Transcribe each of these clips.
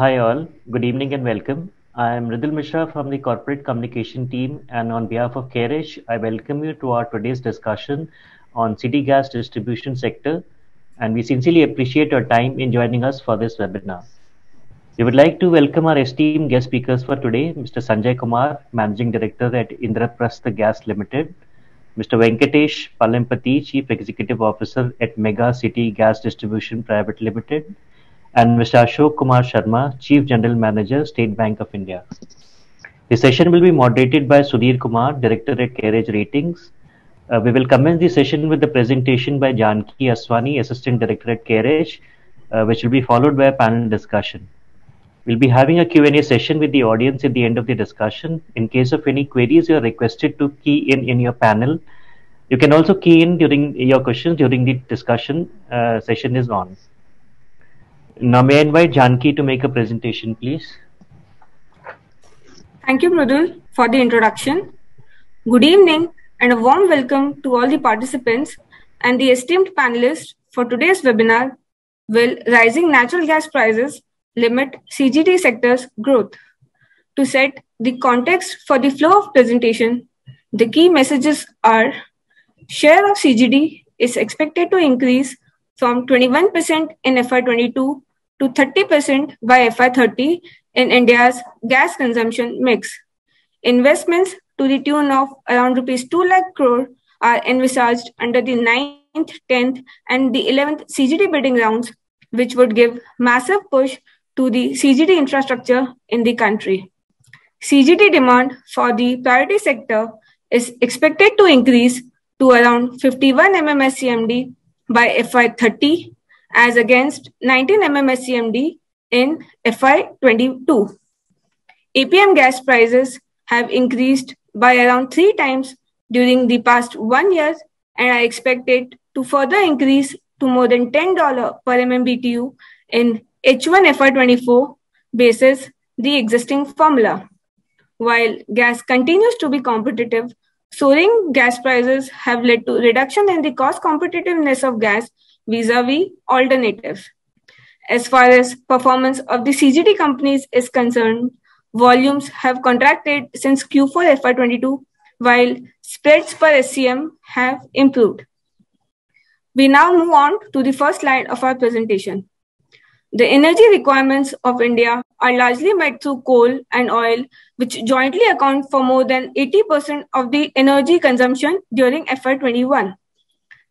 Hi all, good evening and welcome. I am Ridul Mishra from the corporate communication team and on behalf of CareEdge, I welcome you to our today's discussion on city gas distribution sector and we sincerely appreciate your time in joining us for this webinar. We would like to welcome our esteemed guest speakers for today, Mr. Sanjay Kumar, Managing Director at Indraprastha Gas Limited, Mr. Venkatesh Palimpati, Chief Executive Officer at Megha City Gas Distribution Private Limited, and Mr. Ashok Kumar Sharma, Chief General Manager, State Bank of India. The session will be moderated by Sudhir Kumar, Director at CareEdge Ratings. Uh, we will commence the session with the presentation by Janki Aswani, Assistant Director at CareEdge, uh, which will be followed by a panel discussion. We'll be having a Q&A session with the audience at the end of the discussion. In case of any queries, you are requested to key in in your panel. You can also key in during your questions during the discussion uh, session is on. Now, may I invite Janki to make a presentation, please? Thank you, Mridul, for the introduction. Good evening and a warm welcome to all the participants and the esteemed panelists for today's webinar, Will Rising Natural Gas Prices Limit CGD Sector's Growth? To set the context for the flow of presentation, the key messages are share of CGD is expected to increase from 21% in FY22 to 30% by FY30 in India's gas consumption mix. Investments to the tune of around rupees 2 lakh crore are envisaged under the 9th, 10th, and the 11th CGD bidding rounds, which would give massive push to the CGD infrastructure in the country. CGD demand for the priority sector is expected to increase to around 51 MMSCMD by FY30 as against 19 MMSCMD in FY22. APM gas prices have increased by around three times during the past one year and are expected to further increase to more than $10 per MMBTU in H1 FY24 basis the existing formula. While gas continues to be competitive, soaring gas prices have led to reduction in the cost competitiveness of gas vis-a-vis alternatives. As far as performance of the CGD companies is concerned, volumes have contracted since Q4 FY22, while spreads per SCM have improved. We now move on to the first slide of our presentation. The energy requirements of India are largely met through coal and oil, which jointly account for more than 80% of the energy consumption during FY21.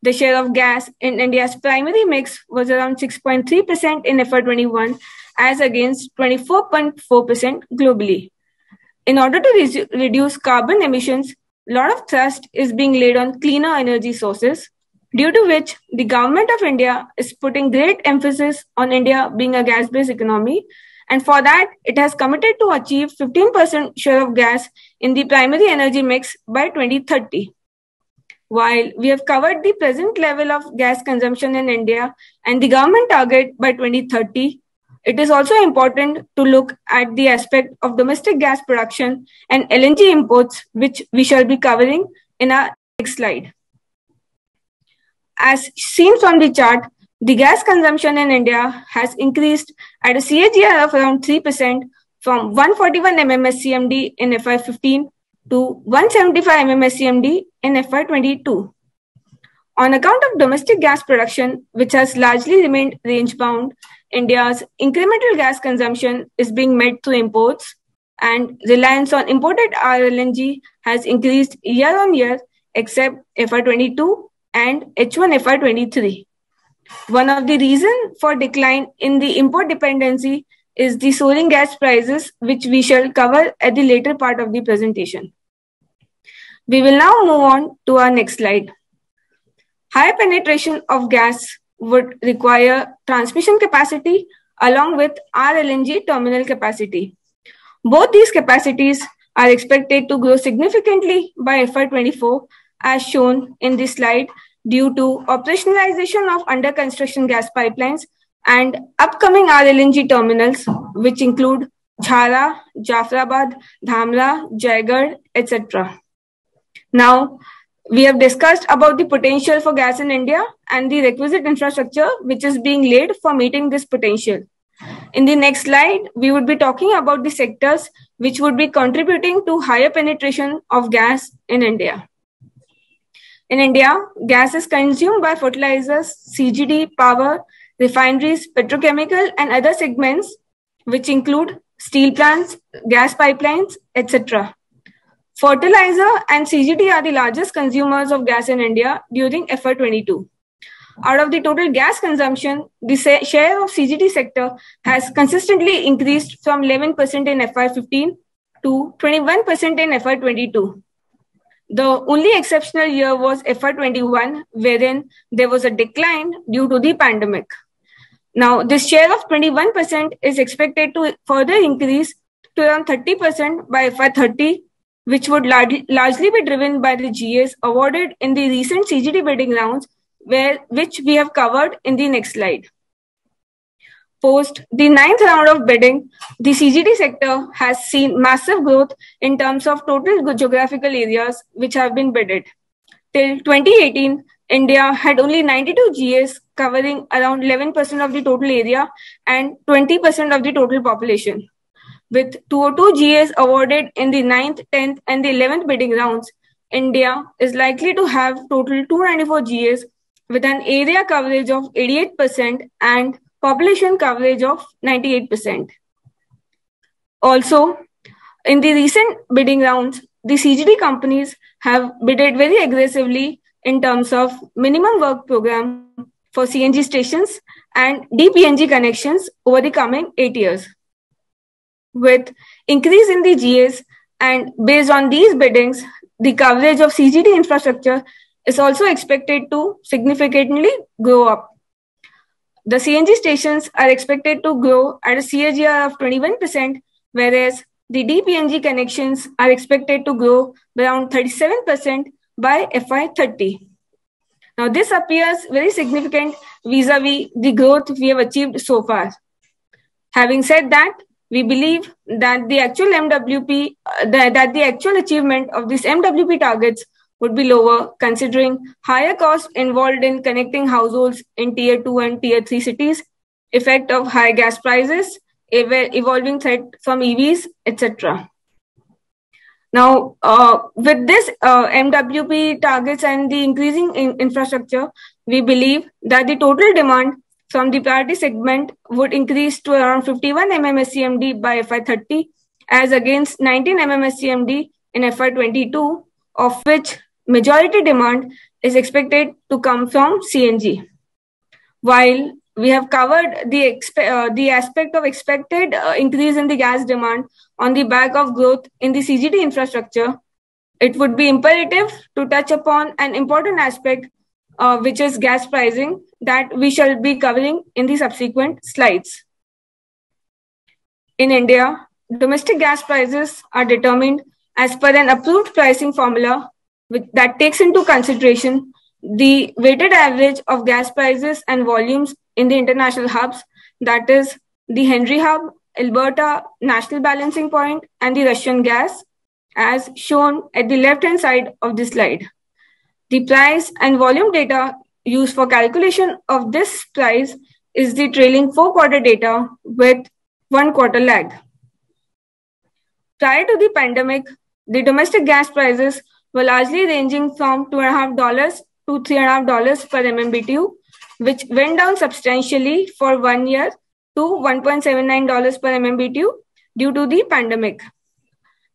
The share of gas in India's primary mix was around 6.3% in FY21 as against 24.4% globally. In order to re- reduce carbon emissions, a lot of thrust is being laid on cleaner energy sources, due to which the government of India is putting great emphasis on India being a gas based economy. And for that, it has committed to achieve 15% share of gas in the primary energy mix by 2030. While we have covered the present level of gas consumption in India and the government target by 2030, it is also important to look at the aspect of domestic gas production and LNG imports, which we shall be covering in our next slide. As seen from the chart, the gas consumption in India has increased at a CAGR of around 3% from 141 MMSCMD in FY15 to 175 MMSCMD in FY22. On account of domestic gas production, which has largely remained range bound, India's incremental gas consumption is being met through imports, and reliance on imported RLNG has increased year on year, except FY22 and H1 FY23. One of the reasons for decline in the import dependency is the soaring gas prices, which we shall cover at the later part of the presentation. We will now move on to our next slide. High penetration of gas would require transmission capacity along with RLNG terminal capacity. Both these capacities are expected to grow significantly by FY24 as shown in this slide due to operationalization of under construction gas pipelines and upcoming RLNG terminals, which include Chhara, Jafrabad, Dhamra, Jaigarh, etc. Now, we have discussed about the potential for gas in India and the requisite infrastructure which is being laid for meeting this potential. In the next slide, we would be talking about the sectors which would be contributing to higher penetration of gas in India. In India, gas is consumed by fertilizers, CGD, power, refineries, petrochemical, and other segments, which include steel plants, gas pipelines, etc. Fertilizer and CGD are the largest consumers of gas in India during FY22. Out of the total gas consumption, the share of CGD sector has consistently increased from 11% in FY15 to 21% in FY22. The only exceptional year was FY21, wherein there was a decline due to the pandemic. Now, this share of 21% is expected to further increase to around 30% by FY30, which would largely be driven by the GAs awarded in the recent CGD bidding rounds where, which we have covered in the next slide. Post the ninth round of bidding, the CGD sector has seen massive growth in terms of total geographical areas which have been bidded. Till 2018, India had only 92 GAs covering around 11% of the total area and 20% of the total population. With 202 GAs awarded in the 9th, 10th, and the 11th bidding rounds, India is likely to have total 294 GAs with an area coverage of 88% and population coverage of 98%. Also, in the recent bidding rounds, the CGD companies have bidded very aggressively in terms of minimum work program for CNG stations and DPNG connections over the coming eight years. With increase in the GAs and based on these biddings, the coverage of CGD infrastructure is also expected to significantly grow up. The CNG stations are expected to grow at a CAGR of 21%, whereas the DPNG connections are expected to grow around 37% by FY30. Now, this appears very significant vis-a-vis the growth we have achieved so far. Having said that, we believe that the actual MWP, uh, that the actual achievement of these MWP targets would be lower considering higher costs involved in connecting households in tier 2 and tier 3 cities, effect of high gas prices, evolving threat from EVs, etc. Now, uh, with this uh, MWP targets and the increasing in infrastructure, we believe that the total demand from the priority segment would increase to around 51 MMSCMD by FY30 as against 19 MMSCMD in FY22, of which majority demand is expected to come from CNG. While we have covered the, uh, the aspect of expected uh, increase in the gas demand on the back of growth in the CGD infrastructure, it would be imperative to touch upon an important aspect, uh, which is gas pricing, that we shall be covering in the subsequent slides. In India, domestic gas prices are determined as per an approved pricing formula which, that takes into consideration the weighted average of gas prices and volumes in the international hubs, that is, the Henry Hub, Alberta National Balancing Point, and the Russian gas, as shown at the left hand side of the slide. The price and volume data used for calculation of this price is the trailing four quarter data with one quarter lag. Prior to the pandemic, the domestic gas prices were largely ranging from $2.5 to $3.5 per MMBTU, which went down substantially for one year to $1.79 per MMBTU due to the pandemic.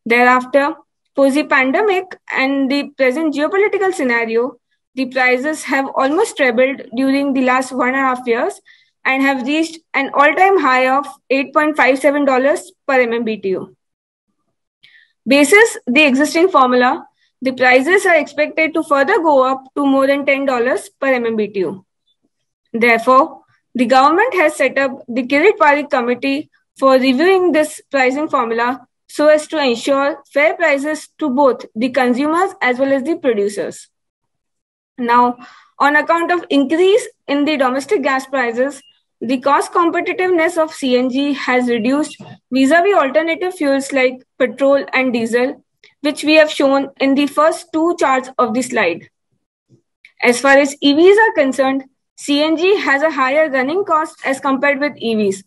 Thereafter, post the pandemic and the present geopolitical scenario, the prices have almost trebled during the last one and a half years and have reached an all-time high of $8.57 per MMBTU. Basis the existing formula, the prices are expected to further go up to more than $10 per MMBTU. Therefore, the government has set up the Kirit Parikh Committee for reviewing this pricing formula so as to ensure fair prices to both the consumers as well as the producers. Now, on account of increase in the domestic gas prices, the cost competitiveness of CNG has reduced vis-a-vis alternative fuels like petrol and diesel which we have shown in the first two charts of the slide. As far as EVs are concerned, CNG has a higher running cost as compared with EVs.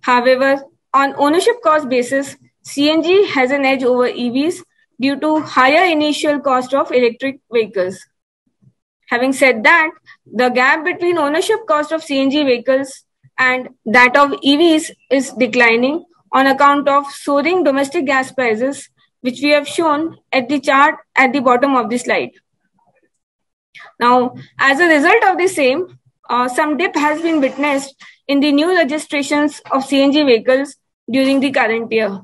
However, on ownership cost basis, CNG has an edge over EVs due to higher initial cost of electric vehicles. Having said that, the gap between ownership cost of CNG vehicles and that of EVs is declining on account of soaring domestic gas prices, which we have shown at the chart at the bottom of the slide. Now, as a result of the same, uh, some dip has been witnessed in the new registrations of CNG vehicles during the current year.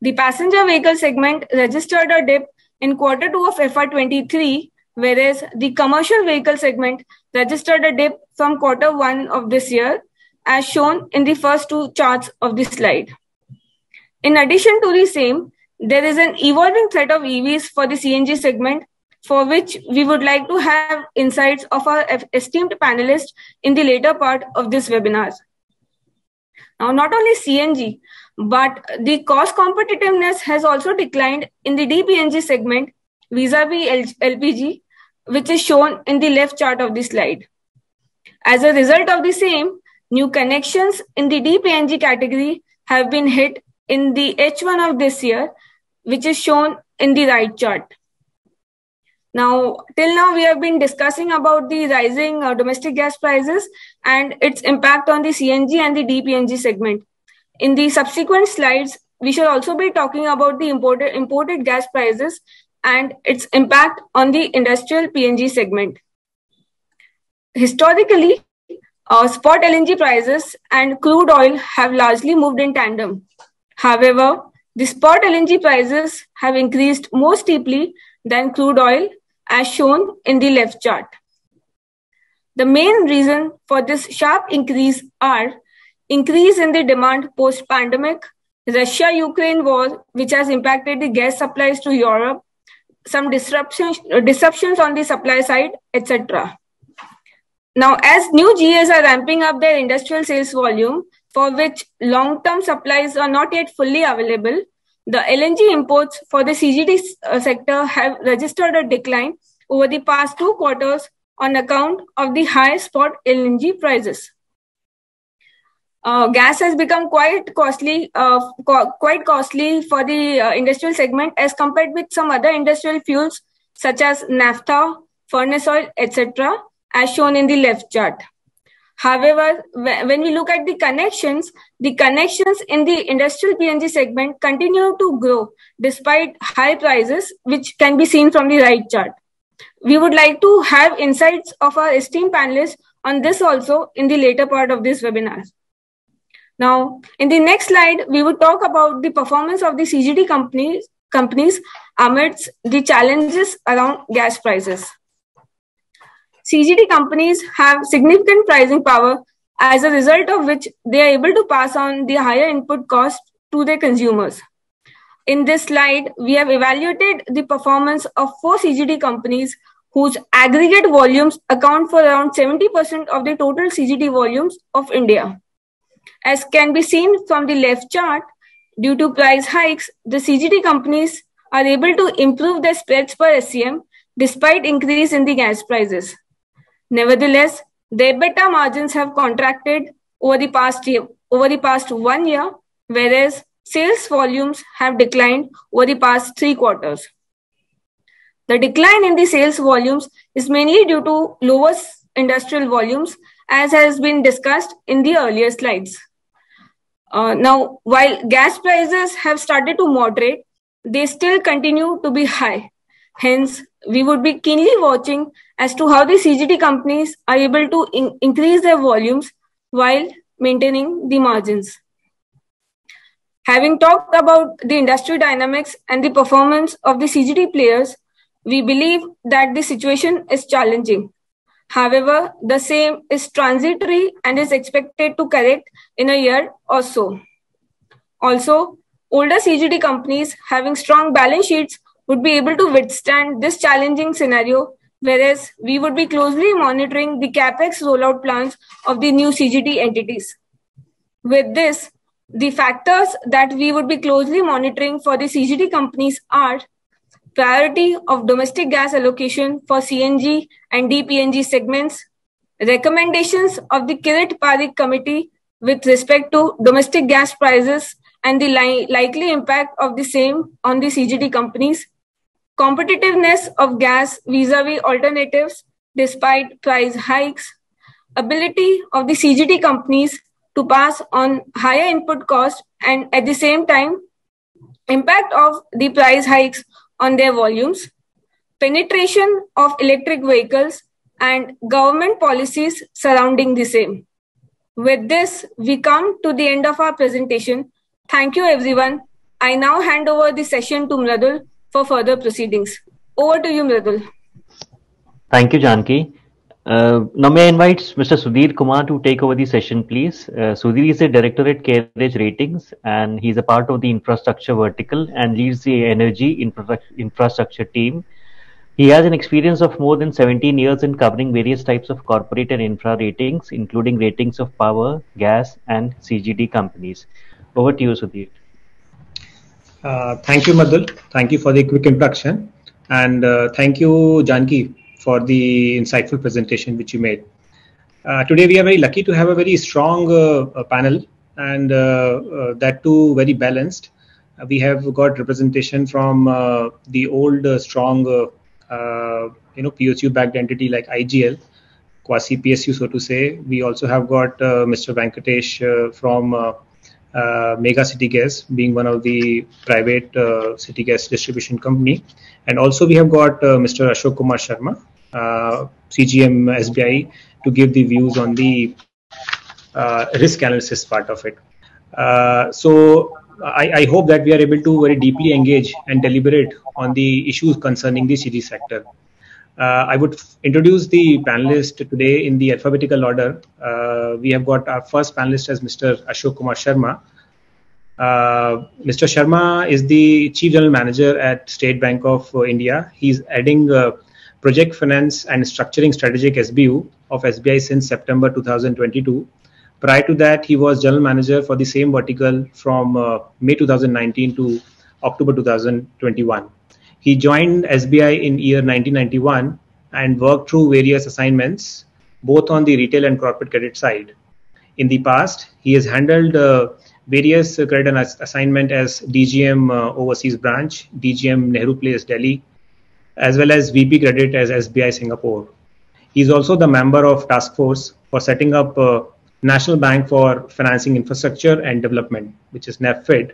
The passenger vehicle segment registered a dip in quarter two of FY23, whereas the commercial vehicle segment registered a dip from quarter one of this year, as shown in the first two charts of this slide. In addition to the same, there is an evolving threat of EVs for the CNG segment for which we would like to have insights of our esteemed panelists in the later part of this webinar. Now, not only CNG, but the cost competitiveness has also declined in the DPNG segment vis-a-vis LPG, which is shown in the left chart of the slide. As a result of the same, new connections in the DPNG category have been hit in the H1 of this year, which is shown in the right chart. Now, till now, we have been discussing about the rising uh, domestic gas prices and its impact on the CNG and the DPNG segment. In the subsequent slides, we shall also be talking about the imported, imported gas prices and its impact on the industrial PNG segment. Historically, uh, spot LNG prices and crude oil have largely moved in tandem. However, the spot LNG prices have increased more steeply than crude oil as shown in the left chart. The main reason for this sharp increase are increase in the demand post-pandemic, Russia-Ukraine war, which has impacted the gas supplies to Europe, some disruptions, disruptions on the supply side, etc. Now, as new GAs are ramping up their industrial sales volume, for which long-term supplies are not yet fully available, the LNG imports for the CGD uh, sector have registered a decline over the past two quarters on account of the high spot LNG prices. Uh, gas has become quite costly, uh, co- quite costly for the uh, industrial segment as compared with some other industrial fuels such as naphtha, furnace oil, etc., as shown in the left chart. However, when we look at the connections, the connections in the industrial PNG segment continue to grow despite high prices, which can be seen from the right chart. We would like to have insights of our esteemed panelists on this also in the later part of this webinar. Now, in the next slide, we will talk about the performance of the CGD companies, companies amidst the challenges around gas prices. CGD companies have significant pricing power as a result of which they are able to pass on the higher input cost to their consumers. In this slide, we have evaluated the performance of four CGD companies whose aggregate volumes account for around 70% of the total CGD volumes of India. As can be seen from the left chart, due to price hikes, the CGD companies are able to improve their spreads per SCM despite increase in the gas prices. Nevertheless, their EBITDA margins have contracted over the past year, over the past one year, whereas sales volumes have declined over the past three quarters. The decline in the sales volumes is mainly due to lower industrial volumes, as has been discussed in the earlier slides. Uh, now, while gas prices have started to moderate, they still continue to be high. Hence, we would be keenly watching as to how the CGD companies are able to in- increase their volumes while maintaining the margins. Having talked about the industry dynamics and the performance of the CGD players, we believe that the situation is challenging. However, the same is transitory and is expected to correct in a year or so. Also, older CGD companies having strong balance sheets would be able to withstand this challenging scenario, whereas we would be closely monitoring the capex rollout plans of the new CGD entities. With this, the factors that we would be closely monitoring for the CGD companies are priority of domestic gas allocation for CNG and DPNG segments, recommendations of the Kirit Parikh committee with respect to domestic gas prices and the li- likely impact of the same on the CGD companies, competitiveness of gas vis-a-vis alternatives despite price hikes, ability of the CGD companies to pass on higher input costs and at the same time impact of the price hikes on their volumes, penetration of electric vehicles and government policies surrounding the same. With this, we come to the end of our presentation. Thank you, everyone. I now hand over the session to Mradul for further proceedings. Over to you, Mradul. Thank you, Janki. Uh, now may I invite Mr. Sudhir Kumar to take over the session, please. Uh, Sudhir is a director at CareEdge Ratings and he's a part of the infrastructure vertical and leads the energy infra infrastructure team. He has an experience of more than 17 years in covering various types of corporate and infra ratings, including ratings of power, gas, and CGD companies. Over to you, Sudhir. Uh, thank you, Madhul. Thank you for the quick introduction. And uh, thank you, Janki, for the insightful presentation which you made. Uh, today we are very lucky to have a very strong uh, panel and uh, uh, that too very balanced. we have got representation from the old strong you know PSU backed entity like IGL, quasi PSU so to say. We also have got Mr. Venkatesh from uh, Megha City Gas being one of the private uh, city gas distribution company. And also we have got uh, Mr. Ashok Kumar Sharma, uh, CGM SBI to give the views on the uh, risk analysis part of it. Uh, so I, I, hope that we are able to very deeply engage and deliberate on the issues concerning the CG sector. Uh, I would introduce the panelists today in the alphabetical order. Uh, we have got our first panelist as Mr. Ashok Kumar Sharma. Uh, Mr. Sharma is the Chief General Manager at State Bank of India. He's adding Project Finance and Structuring Strategic SBU of SBI since September 2022. Prior to that, he was general manager for the same vertical from uh, May 2019 to October 2021. He joined SBI in year 1991 and worked through various assignments, both on the retail and corporate credit side. In the past, he has handled uh, various credit assignment as DGM uh, Overseas Branch, DGM Nehru Place, Delhi, as well as VP Credit as SBI Singapore. He is also the member of task force for setting up a National Bank for Financing Infrastructure and Development, which is NABFID,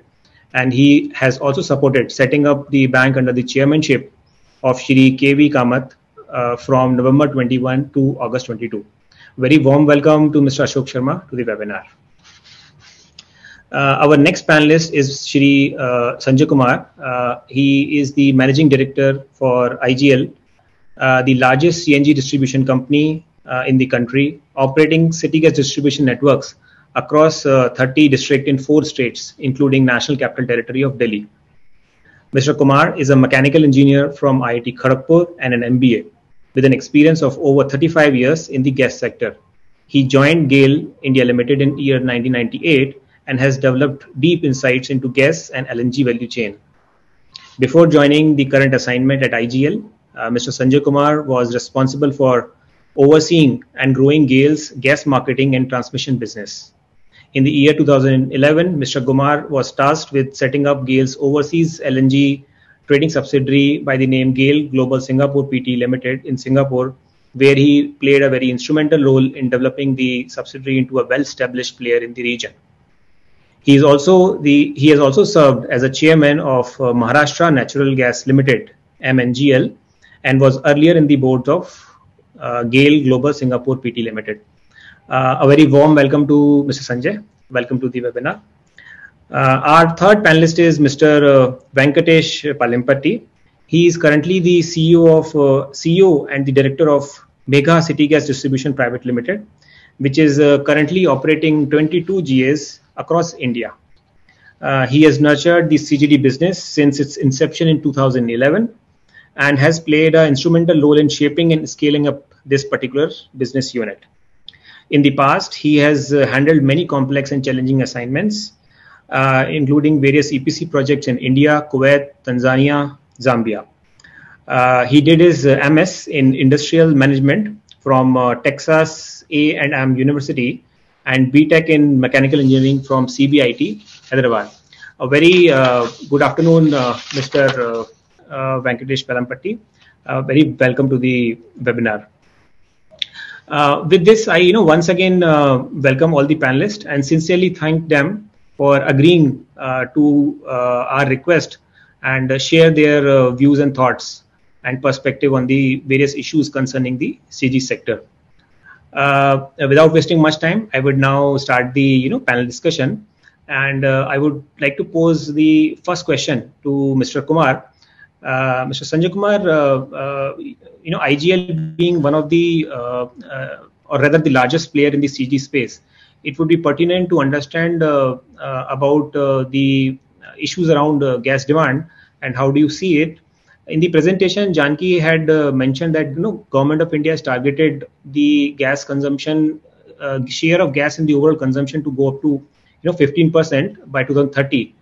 and he has also supported setting up the bank under the chairmanship of Shri KV Kamath uh, from November 21 to August 22. Very warm welcome to Mr. Ashok Sharma to the webinar. Uh, our next panelist is Shri uh, Sanjay Kumar. Uh, he is the managing director for IGL, uh, the largest CNG distribution company uh, in the country, operating city gas distribution networks across uh, 30 districts in four states, including National Capital Territory of Delhi. Mr. Kumar is a mechanical engineer from IIT Kharagpur and an MBA with an experience of over 35 years in the gas sector. He joined GAIL India Limited in year 1998 and has developed deep insights into gas and LNG value chain. Before joining the current assignment at IGL, uh, Mr. Sanjay Kumar was responsible for overseeing and growing GAIL's gas marketing and transmission business. In the year 2011, Mr. Kumar was tasked with setting up GAIL's overseas LNG trading subsidiary by the name GAIL Global Singapore PT Limited in Singapore, where he played a very instrumental role in developing the subsidiary into a well-established player in the region. He is also the he has also served as a chairman of uh, Maharashtra Natural Gas Limited (MNGL) and was earlier in the board of uh, GAIL Global Singapore PT Limited. Uh, a very warm welcome to Mr. Sanjay. Welcome to the webinar. Uh, our third panelist is Mr. Uh, Venkatesh Palimpati. He is currently the CEO of uh, CEO and the director of Megha City Gas Distribution Private Limited, which is currently operating 22 GAs across India. Uh, he has nurtured the CGD business since its inception in 2011 and has played an instrumental role in shaping and scaling up this particular business unit. In the past, he has uh, handled many complex and challenging assignments, uh, including various EPC projects in India, Kuwait, Tanzania, Zambia. Uh, he did his uh, MS in industrial management from uh, Texas A&M University and BTech in Mechanical Engineering from CBIT, Hyderabad. A very uh, good afternoon, uh, Mr. Uh, uh, Venkatesh Palimpati. Uh, very welcome to the webinar. Uh, with this, I you know once again welcome all the panelists and sincerely thank them for agreeing to our request and share their views and thoughts and perspective on the various issues concerning the CG sector. Uh, without wasting much time, I would now start the you know panel discussion, and uh, I would like to pose the first question to Mr. Kumar. Uh, Mr. Sanjay Kumar, uh, uh, you know IGL being one of the or rather the largest player in the CG space, it would be pertinent to understand about the issues around gas demand and how do you see it in the presentation, Janki had uh, mentioned that you know government of India has targeted the gas consumption uh, share of gas in the overall consumption to go up to you know 15% by 2030,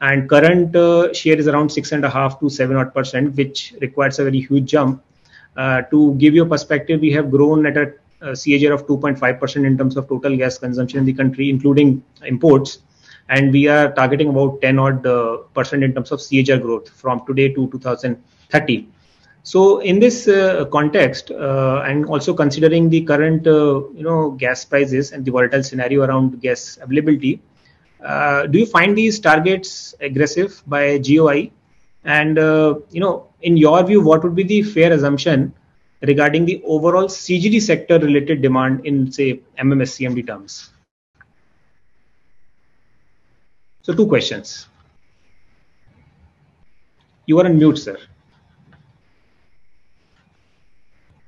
and current uh, share is around six and a half to seven odd percent, which requires a very huge jump. Uh, to give you a perspective, we have grown at a, a CAGR of 2.5% in terms of total gas consumption in the country, including imports and we are targeting about 10 odd uh, percent in terms of CAGR growth from today to 2000 30. So in this uh, context, uh, and also considering the current, uh, you know, gas prices and the volatile scenario around gas availability, uh, do you find these targets aggressive by GOI? And uh, you know, in your view, what would be the fair assumption regarding the overall CGD sector related demand in, say, MMSCMD terms? So two questions. You are on mute, sir.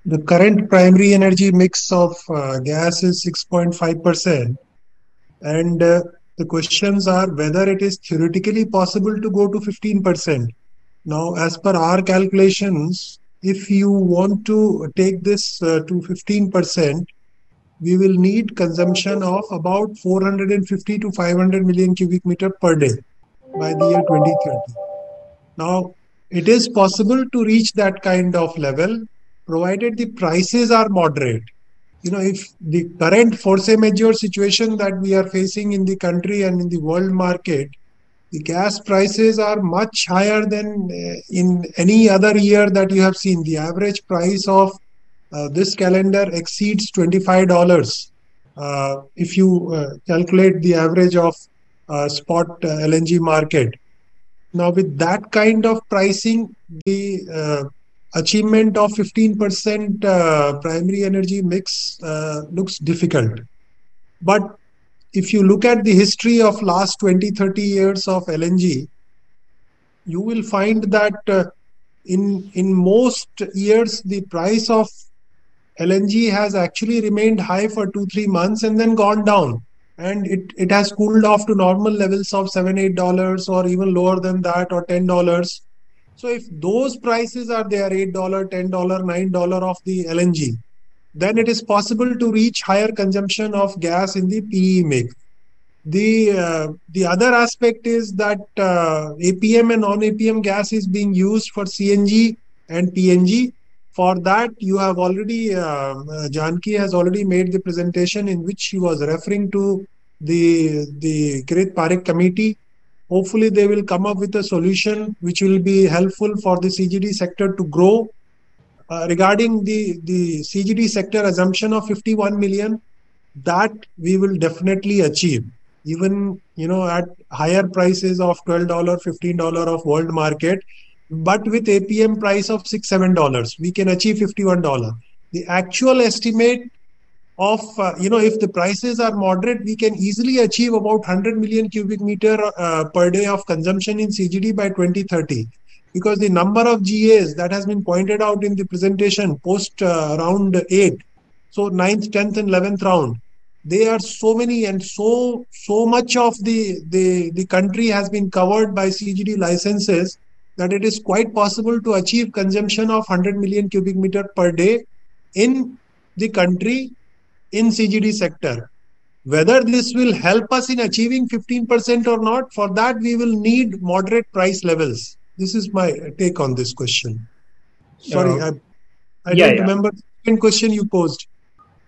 The current primary energy mix of uh, gas is 6.5%. And uh, the questions are whether it is theoretically possible to go to 15%. Now, as per our calculations, if you want to take this uh, to 15%, we will need consumption of about 450 to 500 million cubic meter per day by the year 2030. Now, it is possible to reach that kind of level provided the prices are moderate. You know, if the current force majeure situation that we are facing in the country and in the world market, the gas prices are much higher than uh, in any other year that you have seen. The average price of uh, this calendar exceeds $25 uh, if you uh, calculate the average of uh, spot uh, LNG market. Now, with that kind of pricing, the achievement of 15% uh, primary energy mix uh, looks difficult. But if you look at the history of last 20, 30 years of LNG, you will find that uh, in, in most years, the price of LNG has actually remained high for two, three months and then gone down. And it, it has cooled off to normal levels of seven, eight dollars or even lower than that or ten dollars so if those prices are there, $8, $10, $9 of the LNG, then it is possible to reach higher consumption of gas in the PE mix. The, uh, the other aspect is that uh, APM and non-APM gas is being used for CNG and PNG. For that, you have already, uh, uh, Janki has already made the presentation in which she was referring to the, the Kirit Parikh committee Hopefully, they will come up with a solution which will be helpful for the CGD sector to grow. Uh, regarding the, the CGD sector assumption of 51 million, that we will definitely achieve. Even you know at higher prices of $12, $15 of world market, but with APM price of six, seven dollars, we can achieve $51. The actual estimate of uh, you know if the prices are moderate we can easily achieve about 100 million cubic meter uh, per day of consumption in cgd by 2030 because the number of gas that has been pointed out in the presentation post uh, round 8 so 9th 10th and 11th round they are so many and so so much of the the the country has been covered by cgd licenses that it is quite possible to achieve consumption of 100 million cubic meter per day in the country in CGD sector. Whether this will help us in achieving 15% or not, for that we will need moderate price levels. This is my take on this question. Sorry, uh, I, I yeah, don't yeah. remember the second question you posed.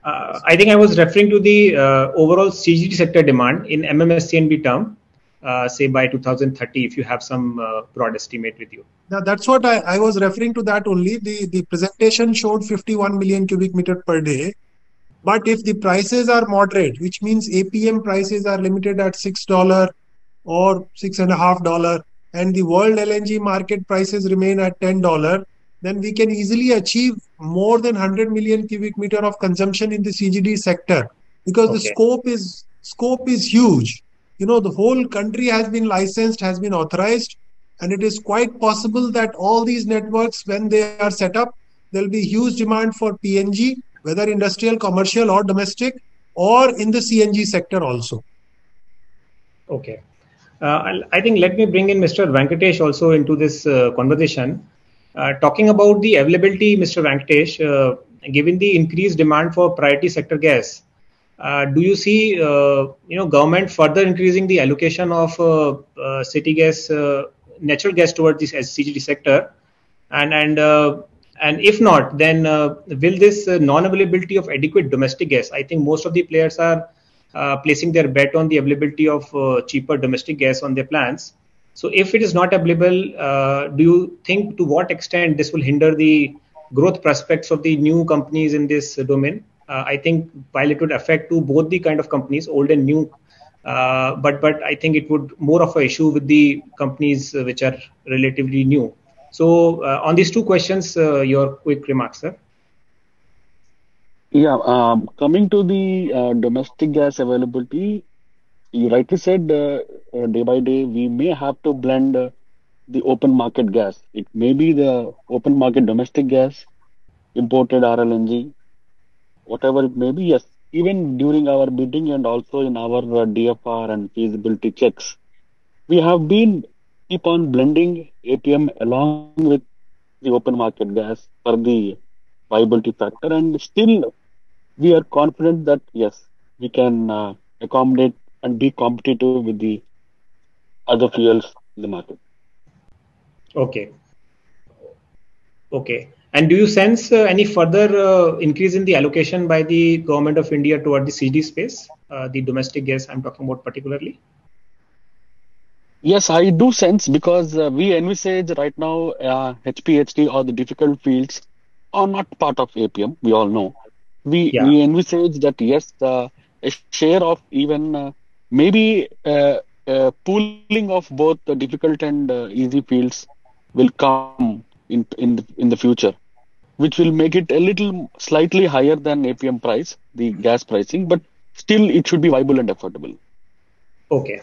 Uh, I think I was referring to the uh, overall CGD sector demand in MMSCMD term, uh, say by 2030, if you have some uh, broad estimate with you. Now that's what I, I was referring to that only. The, the presentation showed 51 million cubic meter per day. But if the prices are moderate, which means APM prices are limited at $6 or $6.5, and the world LNG market prices remain at $10, then we can easily achieve more than 100 million cubic meter of consumption in the CGD sector because okay. the scope is scope is huge. You know, the whole country has been licensed, has been authorized, and it is quite possible that all these networks, when they are set up, there'll be huge demand for PNG, whether industrial, commercial, or domestic, or in the CNG sector also. Okay. Uh, I think let me bring in Mr. Venkatesh also into this uh, conversation. Uh, talking about the availability, Mr. Venkatesh, uh, given the increased demand for priority sector gas, uh, do you see, you know, government further increasing the allocation of city gas, natural gas towards this CGD sector, and and and if not, then will this non-availability of adequate domestic gas? I think most of the players are placing their bet on the availability of cheaper domestic gas on their plants. So if it is not available, uh, do you think to what extent this will hinder the growth prospects of the new companies in this domain? Uh, I think while it would affect to both the kind of companies, old and new, uh, but but I think it would more of a issue with the companies which are relatively new. So uh, on these two questions, uh, your quick remarks, sir. Yeah, um, coming to the uh, domestic gas availability, you rightly said uh, day by day we may have to blend uh, the open market gas. It may be the open market domestic gas, imported RLNG, whatever it may be. Yes, even during our bidding and also in our DFR and feasibility checks, we have been keep on blending APM along with the open market gas for the viability factor, and still we are confident that yes, we can uh, accommodate and be competitive with the other fuels in the market. Okay. Okay. And do you sense uh, any further uh, increase in the allocation by the government of India toward the CGD space, uh, the domestic gas I'm talking about particularly? Yes, I do sense because uh, we envisage right now HPHT uh, or the difficult fields are not part of APM. We all know. We yeah. we envisage that yes, a share of even uh, maybe uh, uh, pooling of both the difficult and uh, easy fields will come in in the, in the future which will make it a little slightly higher than apm price the gas pricing but still it should be viable and affordable okay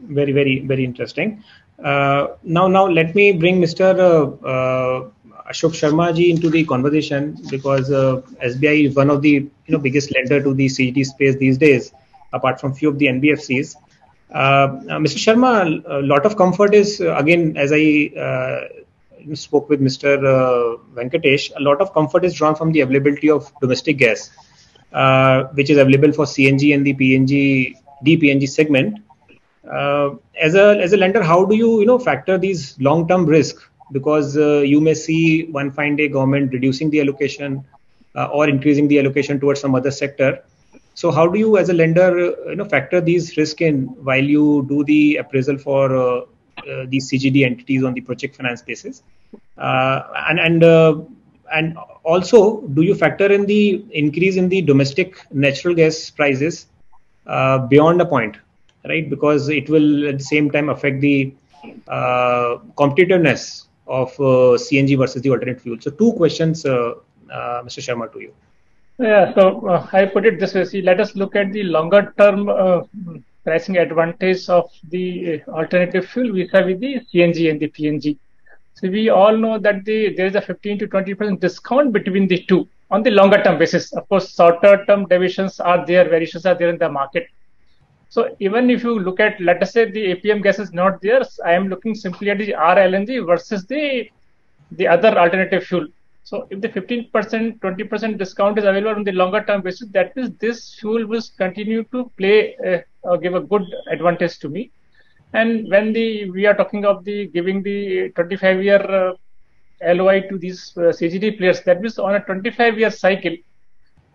very very very interesting uh, now now let me bring mr uh, uh, ashok sharma ji into the conversation because sbi is one of the you know biggest lender to the cgd space these days apart from few of the NBFCs. Uh, uh Mr. Sharma, a lot of comfort is uh, again, as I uh, spoke with Mr. Venkatesh, a lot of comfort is drawn from the availability of domestic gas, which is available for CNG and the PNG DPNG segment. As a as a lender, how do you you know factor these long term risk? Because you may see one fine day government reducing the allocation or increasing the allocation towards some other sector so how do you, as a lender, uh, you know, factor these risk in while you do the appraisal for uh, uh, these CGD entities on the project finance basis? Uh, and and uh, and also, do you factor in the increase in the domestic natural gas prices uh, beyond a point, right? Because it will at the same time affect the competitiveness of CNG versus the alternate fuel. So two questions, Mr. Sharma, to you. Yeah, so uh, I put it this way. See, let us look at the longer term uh, pricing advantage of the uh, alternative fuel vis-a-vis the CNG and the PNG. So we all know that the there is a 15 to 20 percent discount between the two on the longer term basis. Of course, shorter term deviations are there, variations are there in the market. So even if you look at, let us say the APM gas is not there, I am looking simply at the RLNG versus the the other alternative fuel. So if the 15%, 20% discount is available on the longer term basis, that means this fuel will continue to play uh, or give a good advantage to me. And when the we are talking of the giving the 25 year uh, LOI to these uh, CGD players, that means on a 25 year cycle,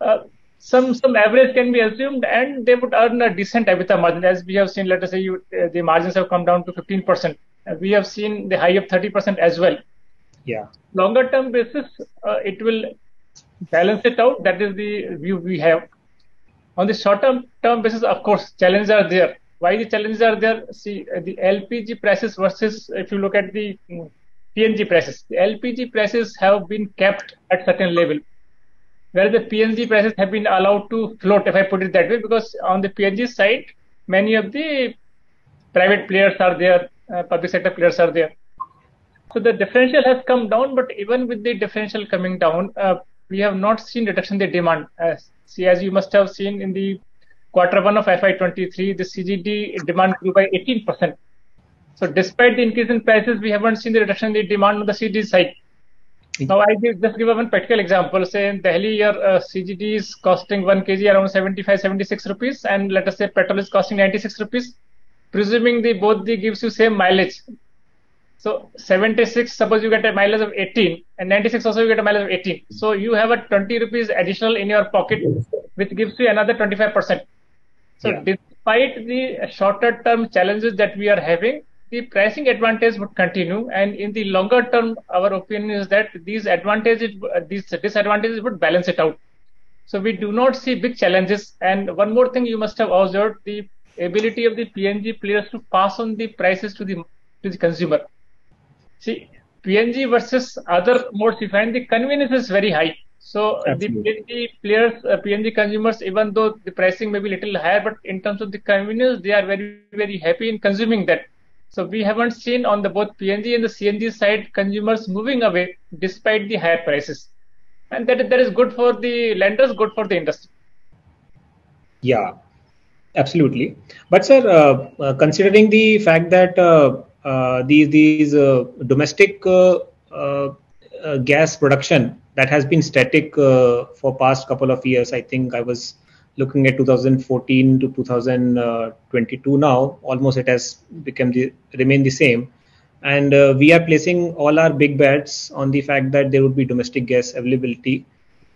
uh, some some average can be assumed, and they would earn a decent EBITDA margin. As we have seen, let us say you, uh, the margins have come down to 15%. Uh, we have seen the high of 30% as well. Yeah. Longer term basis, uh, it will balance it out. That is the view we have. On the short term term basis, of course, challenges are there. Why the challenges are there? See, uh, the LPG prices versus if you look at the mm, PNG prices, the LPG prices have been kept at certain level, whereas the PNG prices have been allowed to float, if I put it that way, because on the PNG side, many of the private players are there, uh, public sector players are there. So the differential has come down, but even with the differential coming down, uh, we have not seen reduction in the demand. Uh, see, as you must have seen in the quarter one of FY23, the CGD demand grew by 18%. So despite the increase in prices, we haven't seen the reduction in the demand on the CGD side. Now, I give, just give one practical example. Say in Delhi, your uh, CGD is costing 1 kg around 75, 76 rupees, and let us say petrol is costing 96 rupees. Presuming the both the gives you same mileage. So 76, suppose you get a mileage of 18, and 96 also you get a mileage of 18. So you have a 20 rupees additional in your pocket, which gives you another 25%. So Yeah. despite the shorter term challenges that we are having, the pricing advantage would continue. And in the longer term, our opinion is that these advantages, uh, these disadvantages would balance it out. So we do not see big challenges. And one more thing you must have observed, the ability of the PNG players to pass on the prices to the to the consumer. See, PNG versus other modes, we find the convenience is very high. So uh, the PNG players, uh, PNG consumers, even though the pricing may be little higher, but in terms of the convenience, they are very, very happy in consuming that. So we haven't seen on the both PNG and the CNG side consumers moving away despite the higher prices. And that, that is good for the lenders, good for the industry. Yeah, absolutely. But sir, uh, uh, considering the fact that uh, uh, these these uh, domestic uh, gas production that has been static for past couple of years, I think I was looking at 2014 to 2022 now. Almost it has become the remain the same, and uh, we are placing all our big bets on the fact that there would be domestic gas availability.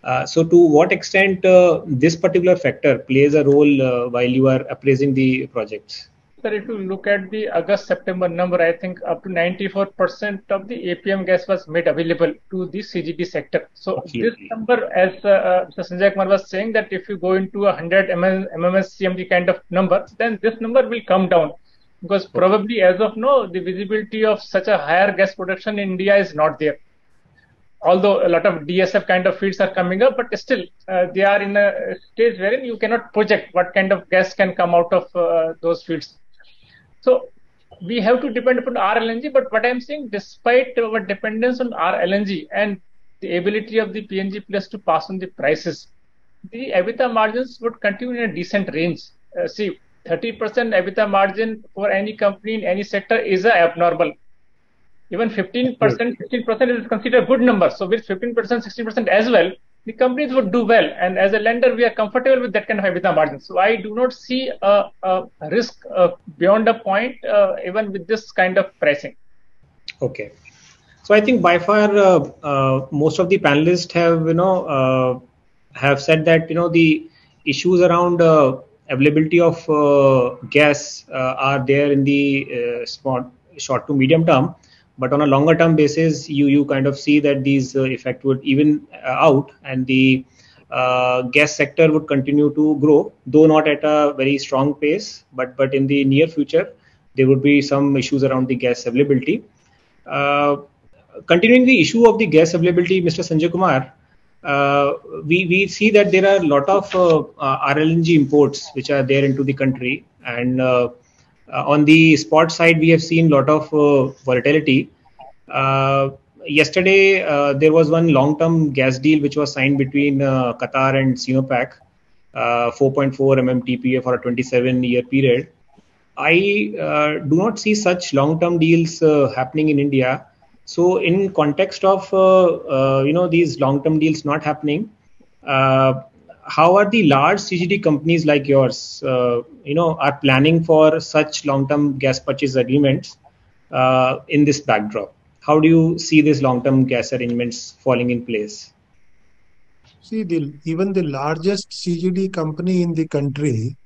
Uh, so, to what extent uh, this particular factor plays a role uh, while you are appraising the projects? Sir, if you look at the August September number, I think up to 94% of the APM gas was made available to the CGD sector. So Okay. this number, as uh, uh, Mr. Sanjay Kumar was saying, that if you go into a 100 mm, MMSCMD kind of number, then this number will come down because probably as of now, the visibility of such a higher gas production in India is not there. Although a lot of DSF kind of fields are coming up, but still uh, they are in a stage wherein you cannot project what kind of gas can come out of uh, those fields. So we have to depend upon RLNG, but what I'm saying, despite our dependence on RLNG and the ability of the PNG players to pass on the prices, the EBITDA margins would continue in a decent range. Uh, see, 30% EBITDA margin for any company in any sector is a abnormal. Even 15%, 16% is considered a good number. So with 15%, 16% as well, the companies would do well. And as a lender, we are comfortable with that kind of EBITDA margin. So I do not see a, a risk uh, beyond a point, uh, even with this kind of pricing. Okay. So I think by far uh, uh, most of the panelists have you know uh, have said that you know the issues around uh, availability of gas are there in the short to medium term, but on a longer term basis, you you kind of see that these uh, effect would even uh, out and the uh, gas sector would continue to grow, though not at a very strong pace, but but in the near future there would be some issues around the gas availability. Uh, continuing the issue of the gas availability, Mr. Sanjay Kumar, uh, we, we see that there are a lot of uh, RLNG imports which are there into the country. And uh, on the spot side, we have seen a lot of uh, volatility. Uh, yesterday, uh, there was one long term gas deal which was signed between uh, Qatar and Sinopec, uh, 4.4 MMTPA for a 27 year period. I do not see such long-term deals happening in India. So, in context of you know these long-term deals not happening, how are the large CGD companies like yours, uh, you know, are planning for such long-term gas purchase agreements uh, in this backdrop? How do you see these long-term gas arrangements falling in place? See, the, even the largest CGD company in the country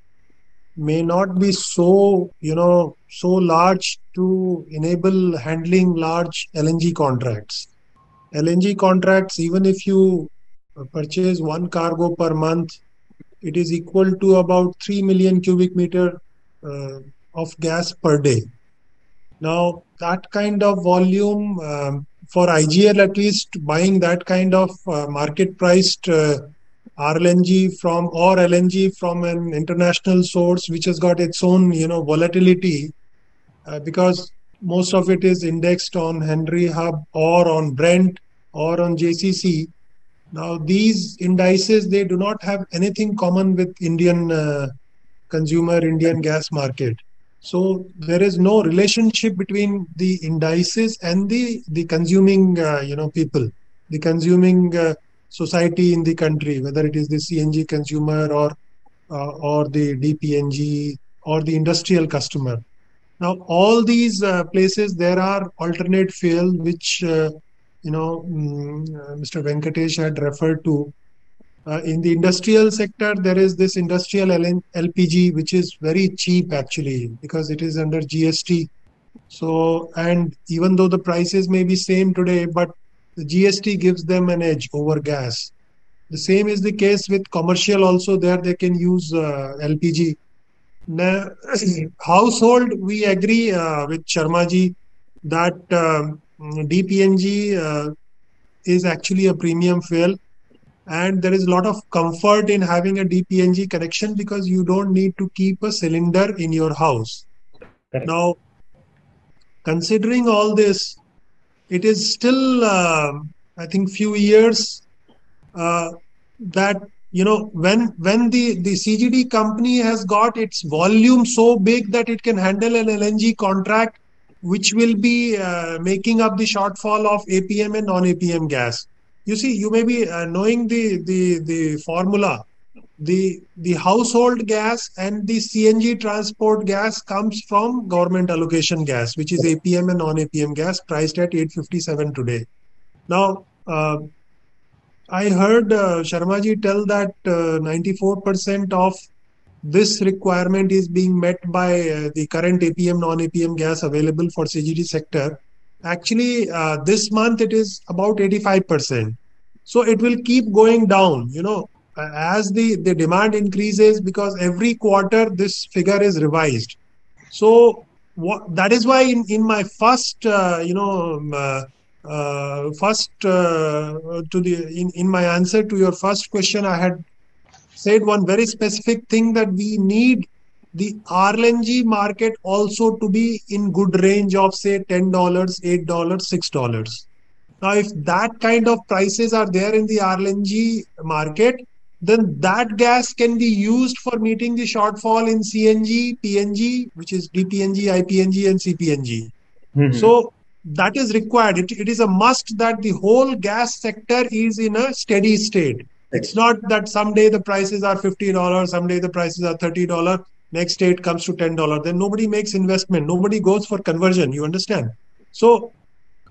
may not be so, you know, so large to enable handling large LNG contracts. LNG contracts, even if you purchase one cargo per month, it is equal to about 3 million cubic meter uh, of gas per day. Now, that kind of volume um, for IGL at least buying that kind of uh, market priced uh, RLNG from or LNG from an international source which has got its own you know volatility uh, because most of it is indexed on Henry Hub or on Brent or on JCC. Now these indices they do not have anything common with Indian uh, consumer Indian gas market. So there is no relationship between the indices and the the consuming uh, you know people, the consuming uh, society in the country, whether it is the CNG consumer or uh, or the DPNG or the industrial customer. Now all these uh, places there are alternate fuel which uh, you know Mr. Venkatesh had referred to uh, in the industrial sector, there is this industrial LPG, which is very cheap actually because it is under GST. So, and even though the prices may be same today, but the GST gives them an edge over gas. The same is the case with commercial also. There they can use uh, LPG. Now, household, we agree uh, with Sharmaji that um, DPNG uh, is actually a premium fuel and there is a lot of comfort in having a DPNG connection because you don't need to keep a cylinder in your house. Correct. Now, considering all this, it is still, uh, I think, few years uh, that you know when when the the CGD company has got its volume so big that it can handle an LNG contract, which will be uh, making up the shortfall of APM and non-APM gas you see you may be uh, knowing the the the formula. The the household gas and the cng transport gas comes from government allocation gas which is apm and non apm gas priced at 857 today. Now uh, i heard uh, sharmaji tell that uh, 94% of this requirement is being met by uh, the current apm non apm gas available for cgd sector actually uh, this month it is about 85% so it will keep going down you know as the the demand increases because every quarter this figure is revised. So what, that is why in, in my first uh, you know um, uh, uh, first uh, to the in, in my answer to your first question i had said one very specific thing that we need the RLNG market also to be in good range of say $10, $8, $6. Now, if that kind of prices are there in the RLNG market, then that gas can be used for meeting the shortfall in CNG, PNG, which is DPNG, IPNG, and CPNG. Mm-hmm. So that is required. It, it is a must that the whole gas sector is in a steady state. It's not that someday the prices are $50, someday the prices are $30 next day it comes to $10 then nobody makes investment. Nobody goes for conversion you understand? So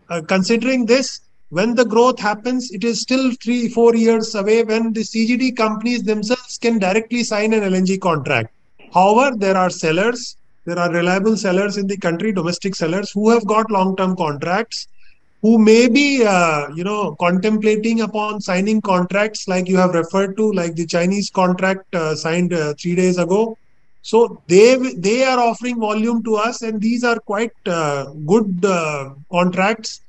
uh, considering this when the growth happens it is still 3 4 years away when the cgd companies themselves can directly sign an lng contract. However there are sellers there are reliable sellers in the country domestic sellers who have got long term contracts who may be uh, you know contemplating upon signing contracts like you have referred to like the chinese contract uh, signed uh, 3 days ago so they they are offering volume to us, and these are quite uh, good uh, contracts.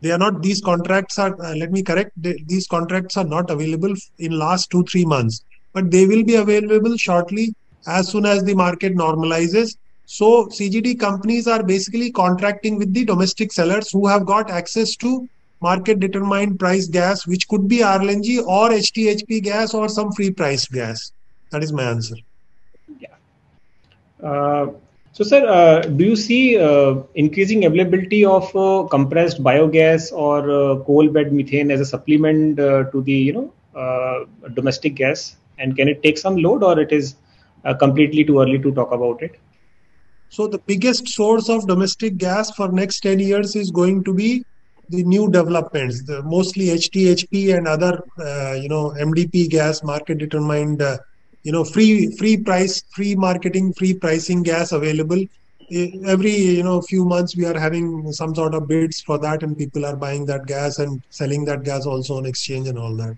They are not these contracts are. Uh, let me correct. They, these contracts are not available in last two three months, but they will be available shortly as soon as the market normalizes. So CGD companies are basically contracting with the domestic sellers who have got access to market determined price gas, which could be RLNG or HTHP gas or some free price gas. That is my answer. Uh, so, sir, uh, do you see uh, increasing availability of compressed biogas or coal bed methane as a supplement to the you know domestic gas? And can it take some load, or it is completely too early to talk about it? So the biggest source of domestic gas for next 10 years is going to be the new developments, the mostly HTHP and other, uh, you know, MDP gas market determined, uh, you know, free free price, free marketing, free pricing gas available. Every you know few months we are having some sort of bids for that, and people are buying that gas and selling that gas also on exchange and all that.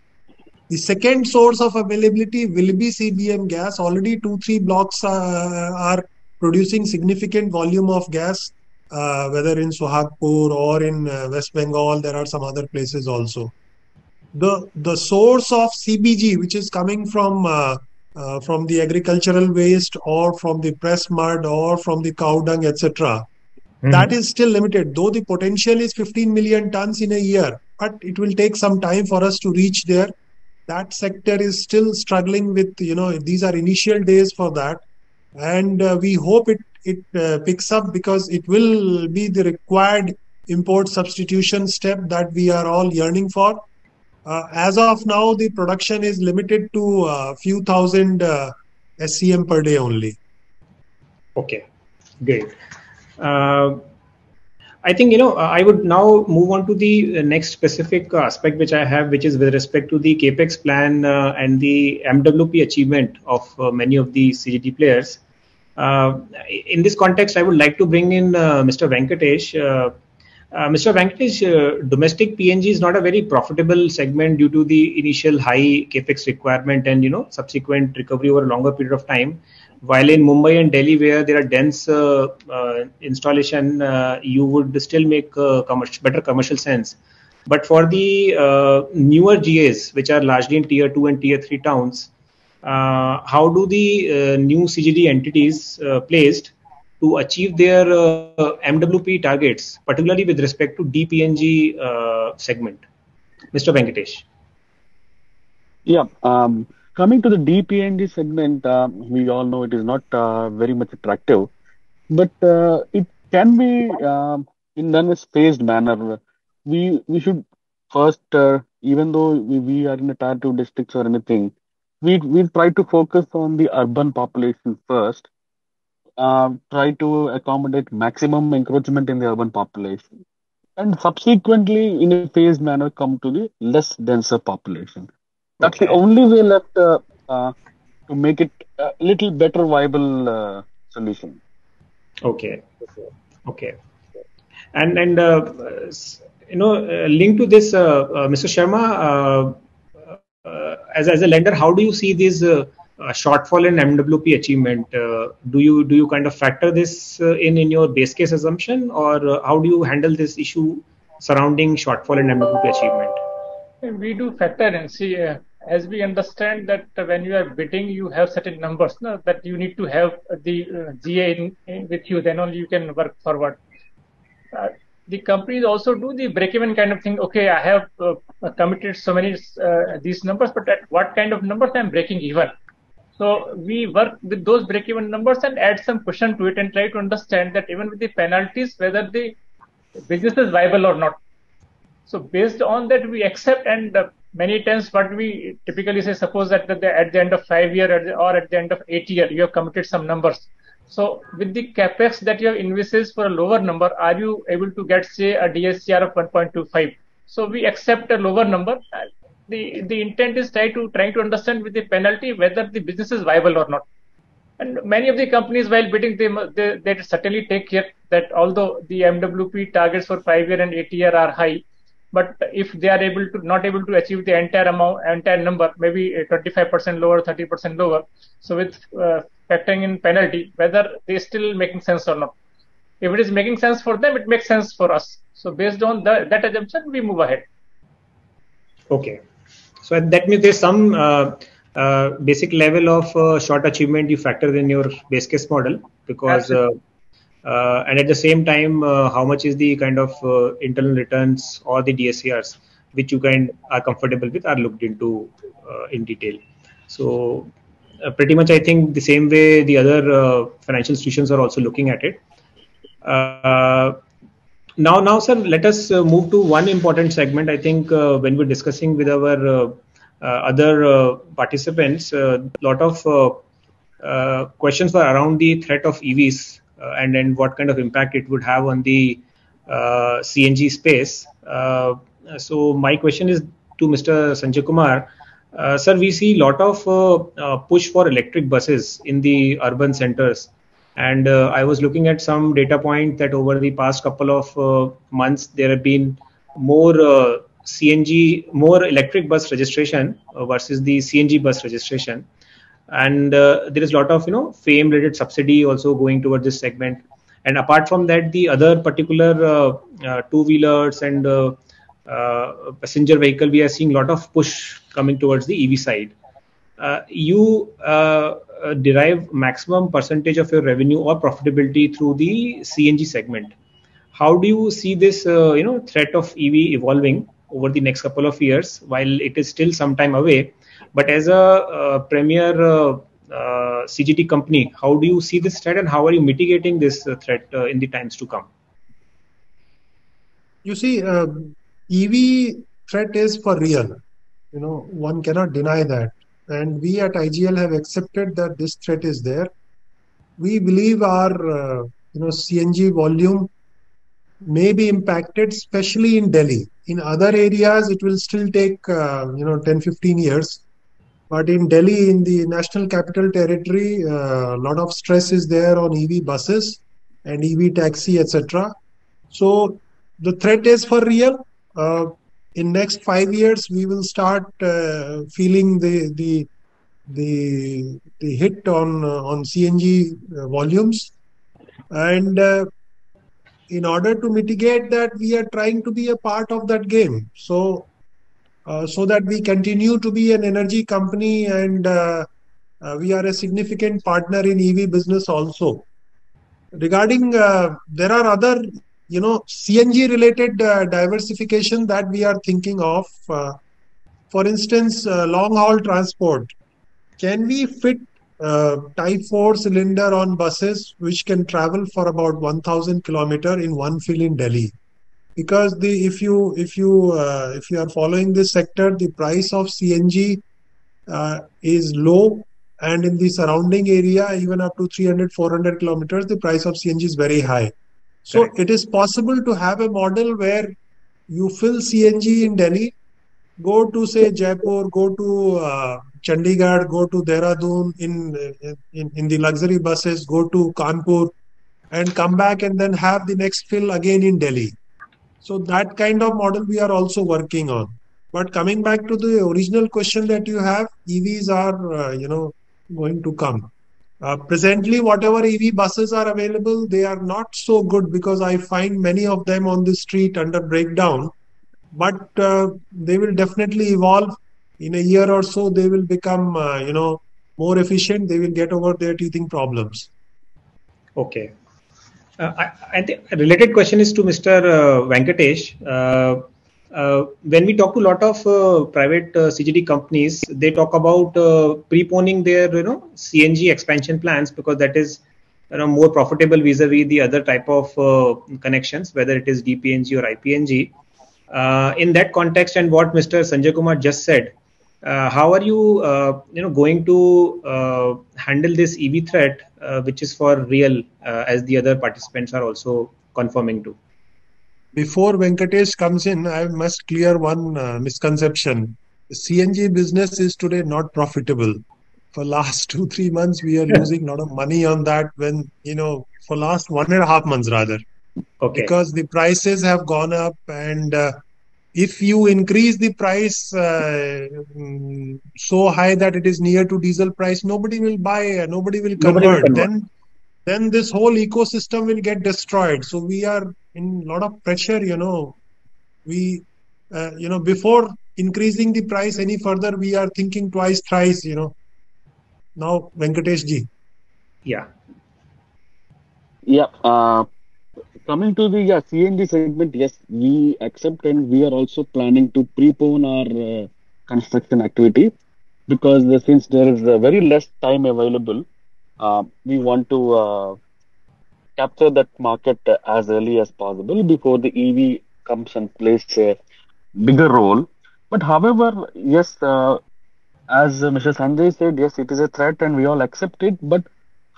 The second source of availability will be CBM gas. Already two three blocks uh, are producing significant volume of gas uh, whether in Sohagpur or in uh, West Bengal, there are some other places also. The the source of CBG, which is coming from uh, from the agricultural waste or from the press mud or from the cow dung, etc., mm-hmm. that is still limited. Though the potential is 15 million tons in a year, but it will take some time for us to reach there. That sector is still struggling with you know these are initial days for that, and uh, we hope it it uh, picks up because it will be the required import substitution step that we are all yearning for. Uh, as of now, the production is limited to a few thousand uh, SCM per day only. Okay, great. Uh, I think you know I would now move on to the next specific aspect which I have, which is with respect to the capex plan uh, and the MWP achievement of uh, many of the CGD players. Uh, in this context, I would like to bring in uh, Mr. Venkatesh. Uh, Mr. Venkatesh, domestic PNG is not a very profitable segment due to the initial high capex requirement and you know subsequent recovery over a longer period of time while in Mumbai and Delhi, where there are dense uh, uh, installation, uh, you would still make commercial, better commercial sense. But for the newer GAs, which are largely in tier two and tier three towns, uh, how do the uh, new CGD entities uh, placed to achieve their MWP targets, particularly with respect to DPNG segment? Mr. Venkatesh. Yeah. Um, coming to the DPNG segment, uh, we all know it is not uh, very much attractive, but uh, it can be um, in done a phased manner. We we should first, even though we, we are in a tier two districts or anything, we we try to focus on the urban population first. Uh, try to accommodate maximum encroachment in the urban population, and subsequently, in a phased manner, come to the less denser population. That's okay. the only way left uh, uh, to make it a little better viable uh, solution. Okay. Okay. And and uh, you know, uh, linked to this, Mr. Sharma uh, as as a lender, how do you see this uh, uh, shortfall in MWP achievement? do you do you kind of factor this in in your base case assumption, or how do you handle this issue surrounding shortfall in MWP achievement? We do factor in. See, as we understand that when you are bidding, you have certain numbers no? that you need to have the uh, GA in, in with you. Then only you can work forward. Uh, the companies also do the break-even kind of thing. Okay, I have uh, committed so many uh, these numbers, but at what kind of numbers I'm breaking even? So we work with those break-even numbers and add some cushion to it and try to understand that even with the penalties, whether the business is viable or not. So based on that, we accept and uh, many times what we typically say, suppose that at the, at the end of five year or at the end of eight year, you have committed some numbers so with the capex that you have envisaged for a lower number, are you able to get say a DSCR of 1.25? So we accept a lower number. The the intent is try to trying to understand with the penalty whether the business is viable or not. And many of the companies, while bidding, they, they, they certainly take care that although the MWP targets for five year and eight year are high, but if they are able to not able to achieve the entire amount, entire number, maybe 25% lower, 30% lower. So with uh, factoring in penalty, whether they still making sense or not. If it is making sense for them, it makes sense for us. So based on the, that assumption, we move ahead. Okay. So that means there's some uh, uh, basic level of uh, short achievement you factor in your base case model because uh, uh, and at the same time uh, how much is the kind of internal returns or the DSCRs which you kind are comfortable with are looked into in detail. So uh, pretty much I think the same way the other uh, financial institutions are also looking at it. Uh, now, now, sir, let us move to one important segment. I think when we're discussing with our other participants, a lot of questions were around the threat of EVs and then what kind of impact it would have on the uh, CNG space. Uh, so my question is to Mr. Sanjay Kumar. Uh, sir, we see a lot of uh, uh, push for electric buses in the urban centers. And uh, I was looking at some data point that over the past couple of months, there have been more CNG, more electric bus registration versus the CNG bus registration. And there is a lot of, you know, FAME related subsidy also going toward this segment and apart from that the other particular uh, uh, two wheelers and uh, passenger vehicle we are seeing a lot of push coming towards the ev side you derive maximum percentage of your revenue or profitability through the cng segment how do you see this you know threat of ev evolving over the next couple of years while it is still some time away but as a uh, premier uh, uh, CGD company, how do you see this threat and how are you mitigating this uh, threat uh, in the times to come? You see, EV threat is for real. You know, one cannot deny that. And we at IGL have accepted that this threat is there. We believe our, uh, you know, CNG volume may be impacted, especially in Delhi. In other areas, it will still take, uh, you know, 10, 15 years but in Delhi, in the National Capital Territory, a uh, lot of stress is there on EV buses and EV taxi, etc. So the threat is for real. Uh, in next five years, we will start uh, feeling the the the the hit on uh, on CNG uh, volumes, and uh, in order to mitigate that, we are trying to be a part of that game. So uh, so that we continue to be an energy company and uh, we are a significant partner in EV business also. Regarding, there are other, you know, CNG related diversification that we are thinking of. for instance, long haul transport. Can we fit uh, type 4 cylinder on buses which can travel for about 1000 kilometer in one fill in delhi because the if you if you uh, if you are following this sector the price of cng uh, is low and in the surrounding area even up to 300 400 kilometers the price of cng is very high so Correct. it is possible to have a model where you fill cng in delhi go to say jaipur go to uh, chandigarh go to dehradun in, in in the luxury buses go to kanpur and come back and then have the next fill again in delhi so that kind of model we are also working on. But coming back to the original question that you have, EVs are, uh, you know, going to come. Uh, presently, whatever EV buses are available, they are not so good because I find many of them on the street under breakdown. But uh, they will definitely evolve. In a year or so, they will become, uh, you know, more efficient. They will get over their teething problems. Okay. Uh, I, I, think a related question is to Mr. Uh, Venkatesh. Uh, uh, when we talk to a lot of uh, private uh, CGD companies, they talk about preponing their you know CNG expansion plans because that is you know more profitable vis-a-vis the other type of connections, whether it is DPNG or IPNG. in that context, and what Mr. Sanjay Kumar just said, uh, how are you uh, you know going to uh, handle this ev threat uh, which is for real uh, as the other participants are also confirming to before venkatesh comes in i must clear one uh, misconception. The cng business is today not profitable. For last two three months we are losing a lot of money on that when you know for last one and a half months rather. Okay. Because the prices have gone up and if you increase the price uh, mm, so high that it is near to diesel price nobody will buy nobody will convert, nobody will convert. then then this whole ecosystem will get destroyed. So we are in a lot of pressure you know. We uh, you know before increasing the price any further we are thinking twice thrice you know. Now venkatesh ji. Yeah. Yeah uh, coming to the yeah, CNG segment, yes, we accept and we are also planning to prepone our uh, construction activity because the, since there is uh, very less time available, uh, we want to uh, capture that market as early as possible before the EV comes and plays a bigger role. But however, yes, uh, as Mr. Sanjay said, yes, it is a threat and we all accept it. But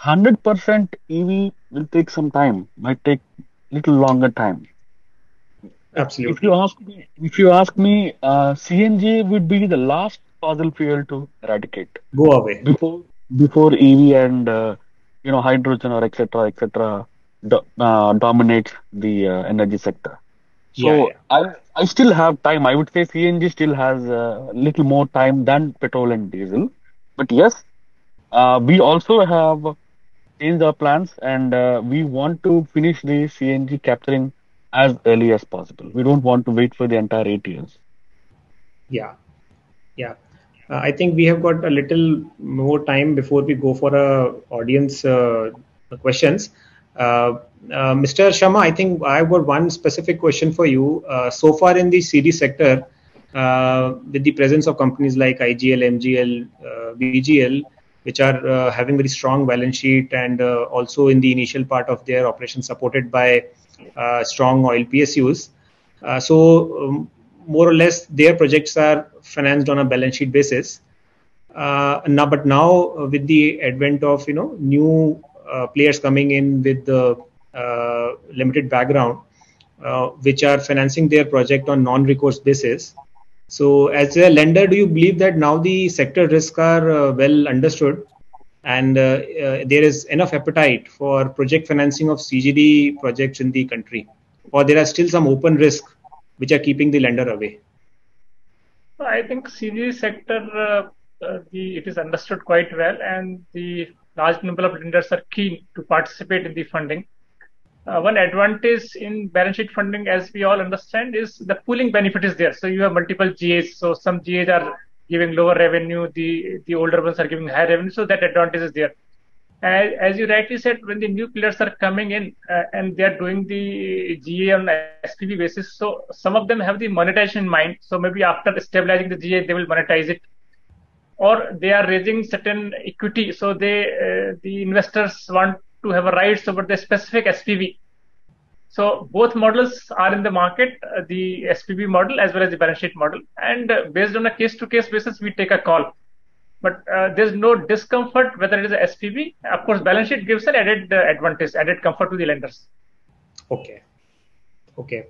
100% EV will take some time, might take little longer time. Absolutely. If you ask me, if you ask me, uh, CNG would be the last fossil fuel to eradicate. Go away before before EV and uh, you know hydrogen or etc. etc. Do, uh, dominates the uh, energy sector. So yeah, yeah. I I still have time. I would say CNG still has a little more time than petrol and diesel. But yes, uh, we also have changed our plans and uh, we want to finish the CNG capturing as early as possible. We don't want to wait for the entire eight years. Yeah, yeah. Uh, I think we have got a little more time before we go for a audience uh, questions. Uh, uh, Mr. Sharma, I think I have one specific question for you. Uh, so far in the CGD sector, with the presence of companies like IGL, MGL, BGL, which are having very strong balance sheet and also in the initial part of their operation supported by strong oil PSUs. so um, more or less their projects are financed on a balance sheet basis. Now, but now with the advent of you know new players coming in with uh, limited background, uh, which are financing their project on non-recourse basis. So, as a lender, do you believe that now the sector risks are well understood and uh, uh, there is enough appetite for project financing of CGD projects in the country, or there are still some open risk which are keeping the lender away? I think CGD sector uh, the, it is understood quite well, and the large number of lenders are keen to participate in the funding. Uh, one advantage in balance sheet funding, as we all understand, is the pooling benefit is there. So you have multiple GAs. So some GAs are giving lower revenue, the the older ones are giving higher revenue. So that advantage is there. As, as you rightly said, when the new players are coming in uh, and they are doing the GA on SPV basis, so some of them have the monetization in mind. So maybe after stabilizing the GA, they will monetize it or they are raising certain equity. So they uh, the investors want to have a rights over the specific SPV. So both models are in the market, uh, the SPV model as well as the balance sheet model. And uh, based on a case-to-case basis, we take a call. But uh, there's no discomfort whether it is a SPV. Of course, balance sheet gives an added uh, advantage, added comfort to the lenders. Okay. Okay.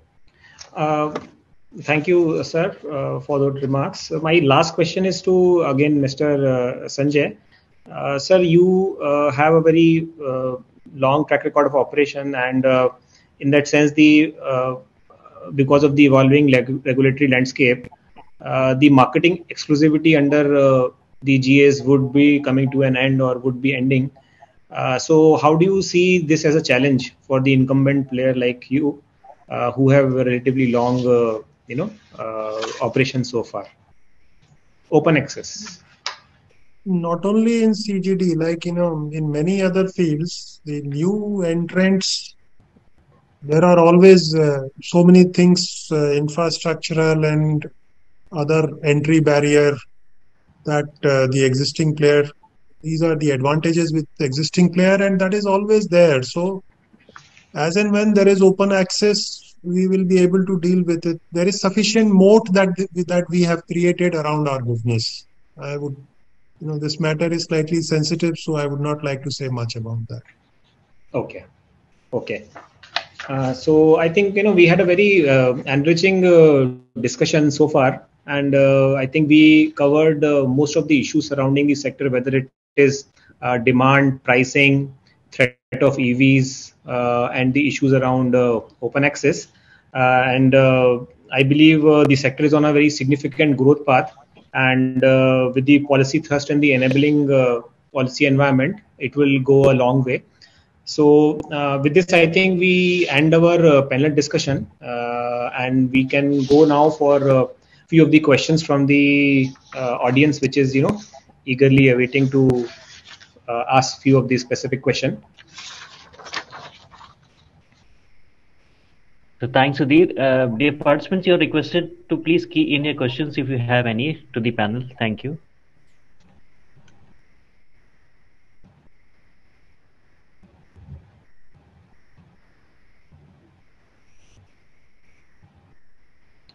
Uh, Thank you, sir, uh, for those remarks. My last question is to again Mr. Uh, Sanjay. Uh, sir, you uh, have a very uh, long track record of operation, and uh, in that sense, the because of the evolving leg- regulatory landscape, the marketing exclusivity under the GAs would be coming to an end or would be ending. so, how do you see this as a challenge for the incumbent player like you, who have relatively long you know uh, operation so far? Open access. Not only in cgd like you know in many other fields the new entrants there are always uh, so many things uh, infrastructural and other entry barrier that uh, the existing player these are the advantages with the existing player and that is always there. So as and when there is open access we will be able to deal with it. There is sufficient moat that that we have created around our business. I would, you know, this matter is slightly sensitive, so I would not like to say much about that. Okay, okay. Uh, so I think you know we had a very uh, enriching uh, discussion so far, and uh, I think we covered uh, most of the issues surrounding the sector, whether it is uh, demand, pricing, threat of EVs, uh, and the issues around uh, open access. Uh, and I believe the sector is on a very significant growth path. And with the policy thrust and the enabling policy environment, it will go a long way. So uh, with this, I think we end our uh, panel discussion, uh, and we can go now for a few of the questions from the audience, which is you know eagerly awaiting to ask few of these specific questions. So thanks, Sudhir. Uh, dear participants, you're requested to please key in your questions if you have any to the panel. Thank you.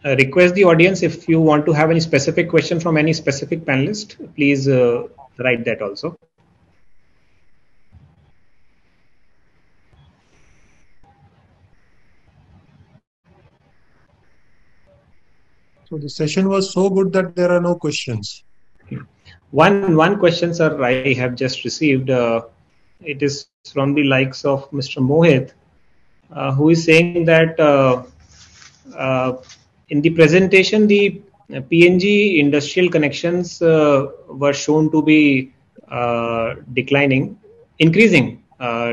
Uh, request the audience if you want to have any specific question from any specific panelist, please uh, write that also. So the session was so good that there are no questions. One one question, sir, I have just received. Uh, it is from the likes of Mr. Mohit, uh, who is saying that uh, uh in the presentation, the PNG industrial connections uh, were shown to be uh, declining, increasing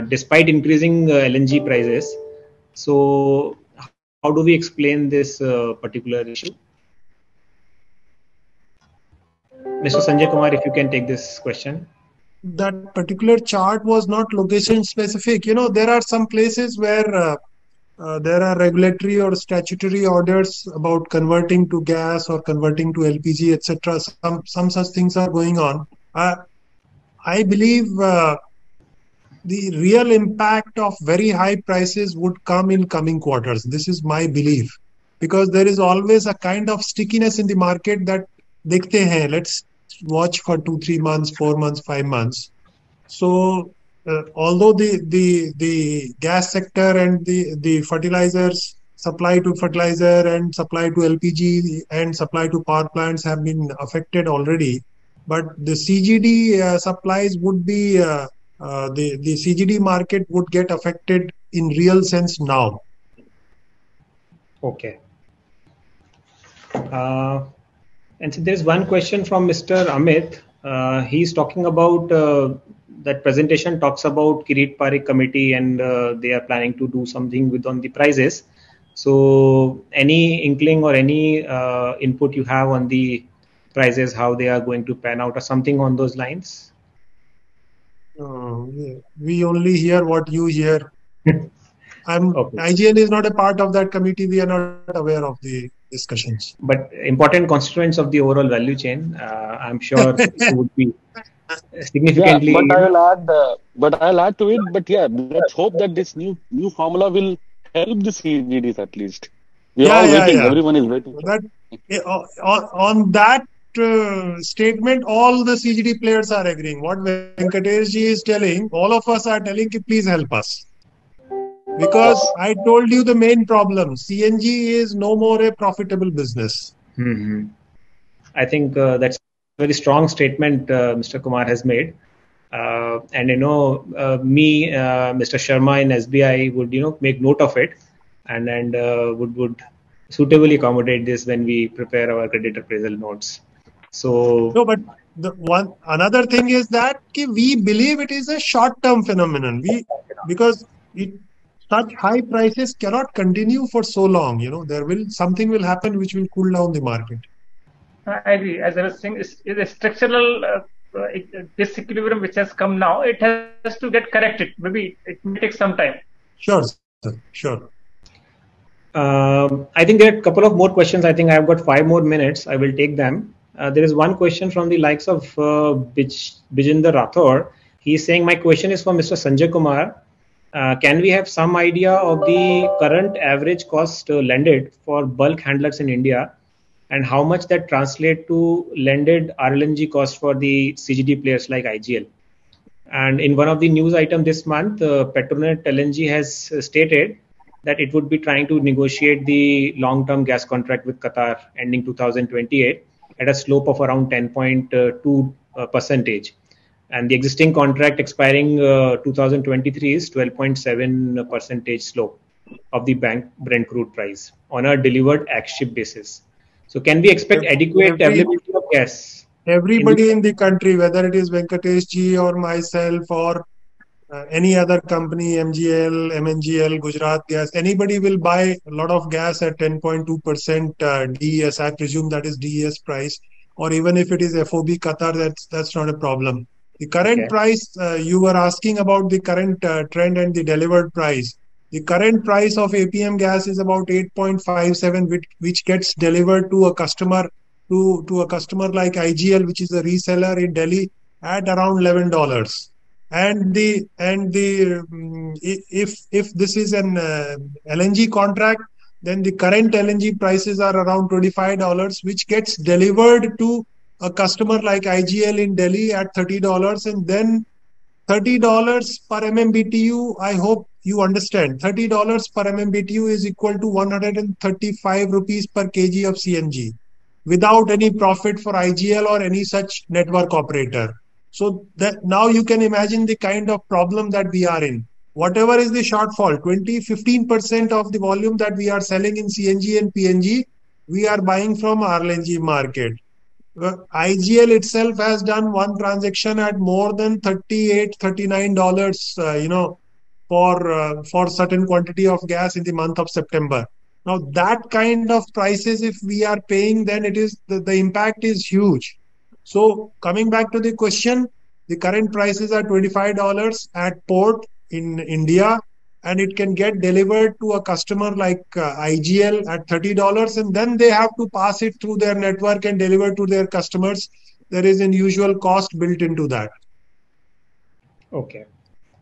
despite increasing LNG prices. So, how do we explain this particular issue? Mr. Sanjay Kumar, if you can take this question. That particular chart was not location specific. You know, there are some places where uh, uh, there are regulatory or statutory orders about converting to gas or converting to LPG, etc. Some some such things are going on. Uh, I believe uh, the real impact of very high prices would come in coming quarters. This is my belief because there is always a kind of stickiness in the market that देखते हैं let's watch for two, three months, four months, five months. So uh, although the, the the gas sector and the the fertilizers supply to fertilizer and supply to LPG and supply to power plants have been affected already, but the CGD uh, supplies would be uh, uh, the the CGD market would get affected in real sense now. Okay. And so there's one question from Mr. Amit. Uh, he's talking about uh, that presentation talks about Kirit Parikh committee and uh, they are planning to do something with on the prices. So any inkling or any uh, input you have on the prices, how they are going to pan out or something on those lines? Uh, we only hear what you hear. I'm, okay. IGL is not a part of that committee. We are not aware of the discussions. But important constituents of the overall value chain, uh, I'm sure would be significantly. Yeah, but I'll add, uh, but I'll add to it. But yeah, let's hope that this new new formula will help the CGDs at least. We are yeah, all yeah, waiting. Yeah. Everyone is waiting. That, on, on that uh, statement, all the CGD players are agreeing. What Venkatesh is telling, all of us are telling, please help us because I told you the main problem. CNG is no more a profitable business. Mm-hmm. I think uh, that's a very strong statement uh, Mr. Kumar has made. Uh, and you know, uh, me, uh, Mr. Sharma in SBI would you know make note of it, and and uh, would would suitably accommodate this when we prepare our credit appraisal notes. So no, but the one another thing is that we believe it is a short-term phenomenon. We because it such high prices cannot continue for so long. You know, there will something will happen which will cool down the market. I agree. As I was saying, it's, it's a structural uh, uh disequilibrium which has come now. It has to get corrected. Maybe it may take some time. Sure, sir. Sure. Um, I think there are a couple of more questions. I think I've got five more minutes. I will take them. Uh, there is one question from the likes of uh, Bij- Bijinder Rathor. He is saying, My question is for Mr. Sanjay Kumar. Uh, can we have some idea of the current average cost uh, landed for bulk handlers in India and how much that translate to landed RLNG cost for the CGD players like IGL? And in one of the news item this month, uh, Petronet LNG has stated that it would be trying to negotiate the long-term gas contract with Qatar ending 2028 at a slope of around 10.2 uh, percentage and the existing contract expiring uh, 2023 is 12.7 percentage slope of the bank Brent crude price on a delivered ex-ship basis. So can we expect adequate Every, availability of gas? Everybody in the, in the country, whether it is Venkatesh ji or myself or uh, any other company, MGL, MNGL, Gujarat Gas, anybody will buy a lot of gas at 10.2% uh, DES. I presume that is DES price. Or even if it is FOB Qatar, that's that's not a problem. The current okay. price, uh, you were asking about the current uh, trend and the delivered price. The current price of APM gas is about 8.57, which, which gets delivered to a customer to, to a customer like IGL, which is a reseller in Delhi, at around eleven dollars. And the and the um, if if this is an uh, LNG contract, then the current LNG prices are around twenty five dollars, which gets delivered to a customer like IGL in Delhi at $30 and then $30 per MMBTU. I hope you understand. $30 per MMBTU is equal to 135 rupees per kg of CNG. without any profit for IGL or any such network operator. So that now you can imagine the kind of problem that we are in. Whatever is the shortfall, 20, 15% of the volume that we are selling in CNG and PNG, we are buying from RLNG market. Uh, IGL itself has done one transaction at more than 38 39 dollars uh, you know for uh, for certain quantity of gas in the month of september. Now that kind of prices if we are paying then it is the, the impact is huge. So coming back to the question the current prices are $25 at port in india and it can get delivered to a customer like uh, IGL at $30 and then they have to pass it through their network and deliver to their customers there is an usual cost built into that okay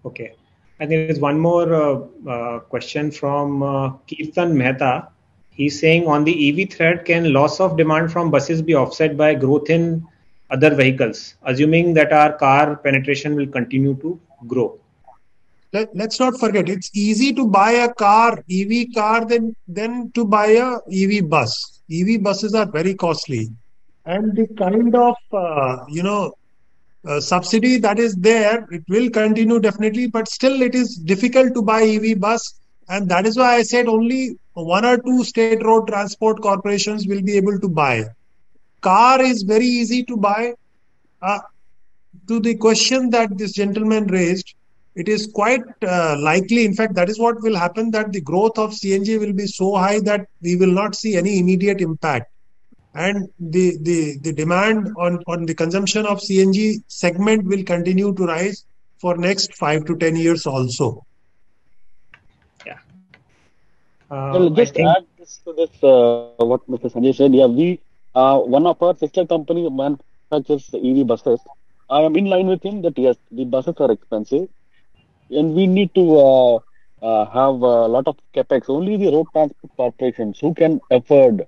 okay and there is one more uh, uh, question from uh, Kirtan Mehta. He's saying on the EV thread, can loss of demand from buses be offset by growth in other vehicles, assuming that our car penetration will continue to grow? Let, let's not forget, it's easy to buy a car, EV car, than, than to buy a EV bus. EV buses are very costly. And the kind of, uh, you know, uh, subsidy that is there, it will continue definitely, but still it is difficult to buy EV bus. And that is why I said only one or two state road transport corporations will be able to buy. Car is very easy to buy. Uh, to the question that this gentleman raised, it is quite uh, likely, in fact, that is what will happen that the growth of CNG will be so high that we will not see any immediate impact and the, the, the demand on, on the consumption of CNG segment will continue to rise for next five to 10 years also. Yeah. Uh, well, just think... add this to this, uh, what Mr. Sanjay said. Yeah, we, uh, one of our sister company manufactures EV buses. I am in line with him that yes, the buses are expensive and we need to uh, uh, have a lot of capex. Only the road transport corporations who can afford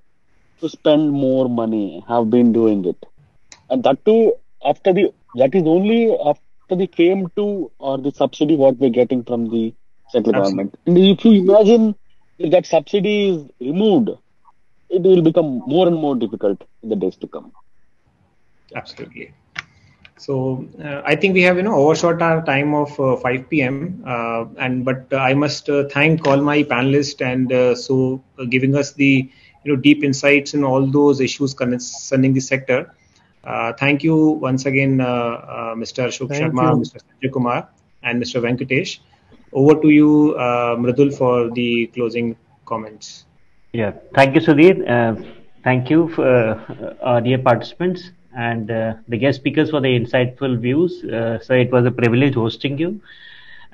to spend more money have been doing it and that too after the that is only after the FAME II or the subsidy what we're getting from the central Absolutely. government and if you imagine if that subsidy is removed it will become more and more difficult in the days to come absolutely so uh, i think we have you know overshot our time of uh, 5 pm uh, and but uh, i must uh, thank all my panelists and uh, so giving us the you know deep insights in all those issues concerning the sector. Uh, thank you once again, uh, uh, Mr. Ashok Sharma, you. Mr. Sanjay Kumar, and Mr. Venkatesh. Over to you, uh, Mridul, for the closing comments. Yeah, thank you, Sudhir. Uh, thank you, for, uh, dear participants and uh, the guest speakers for the insightful views. so it was a privilege hosting you.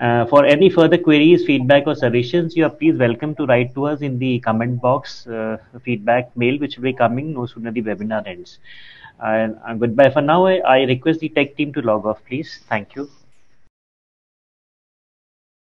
Uh, for any further queries, feedback, or suggestions, you are please welcome to write to us in the comment box uh, feedback mail, which will be coming no sooner the webinar ends. And uh, goodbye for now. I, I request the tech team to log off, please. Thank you.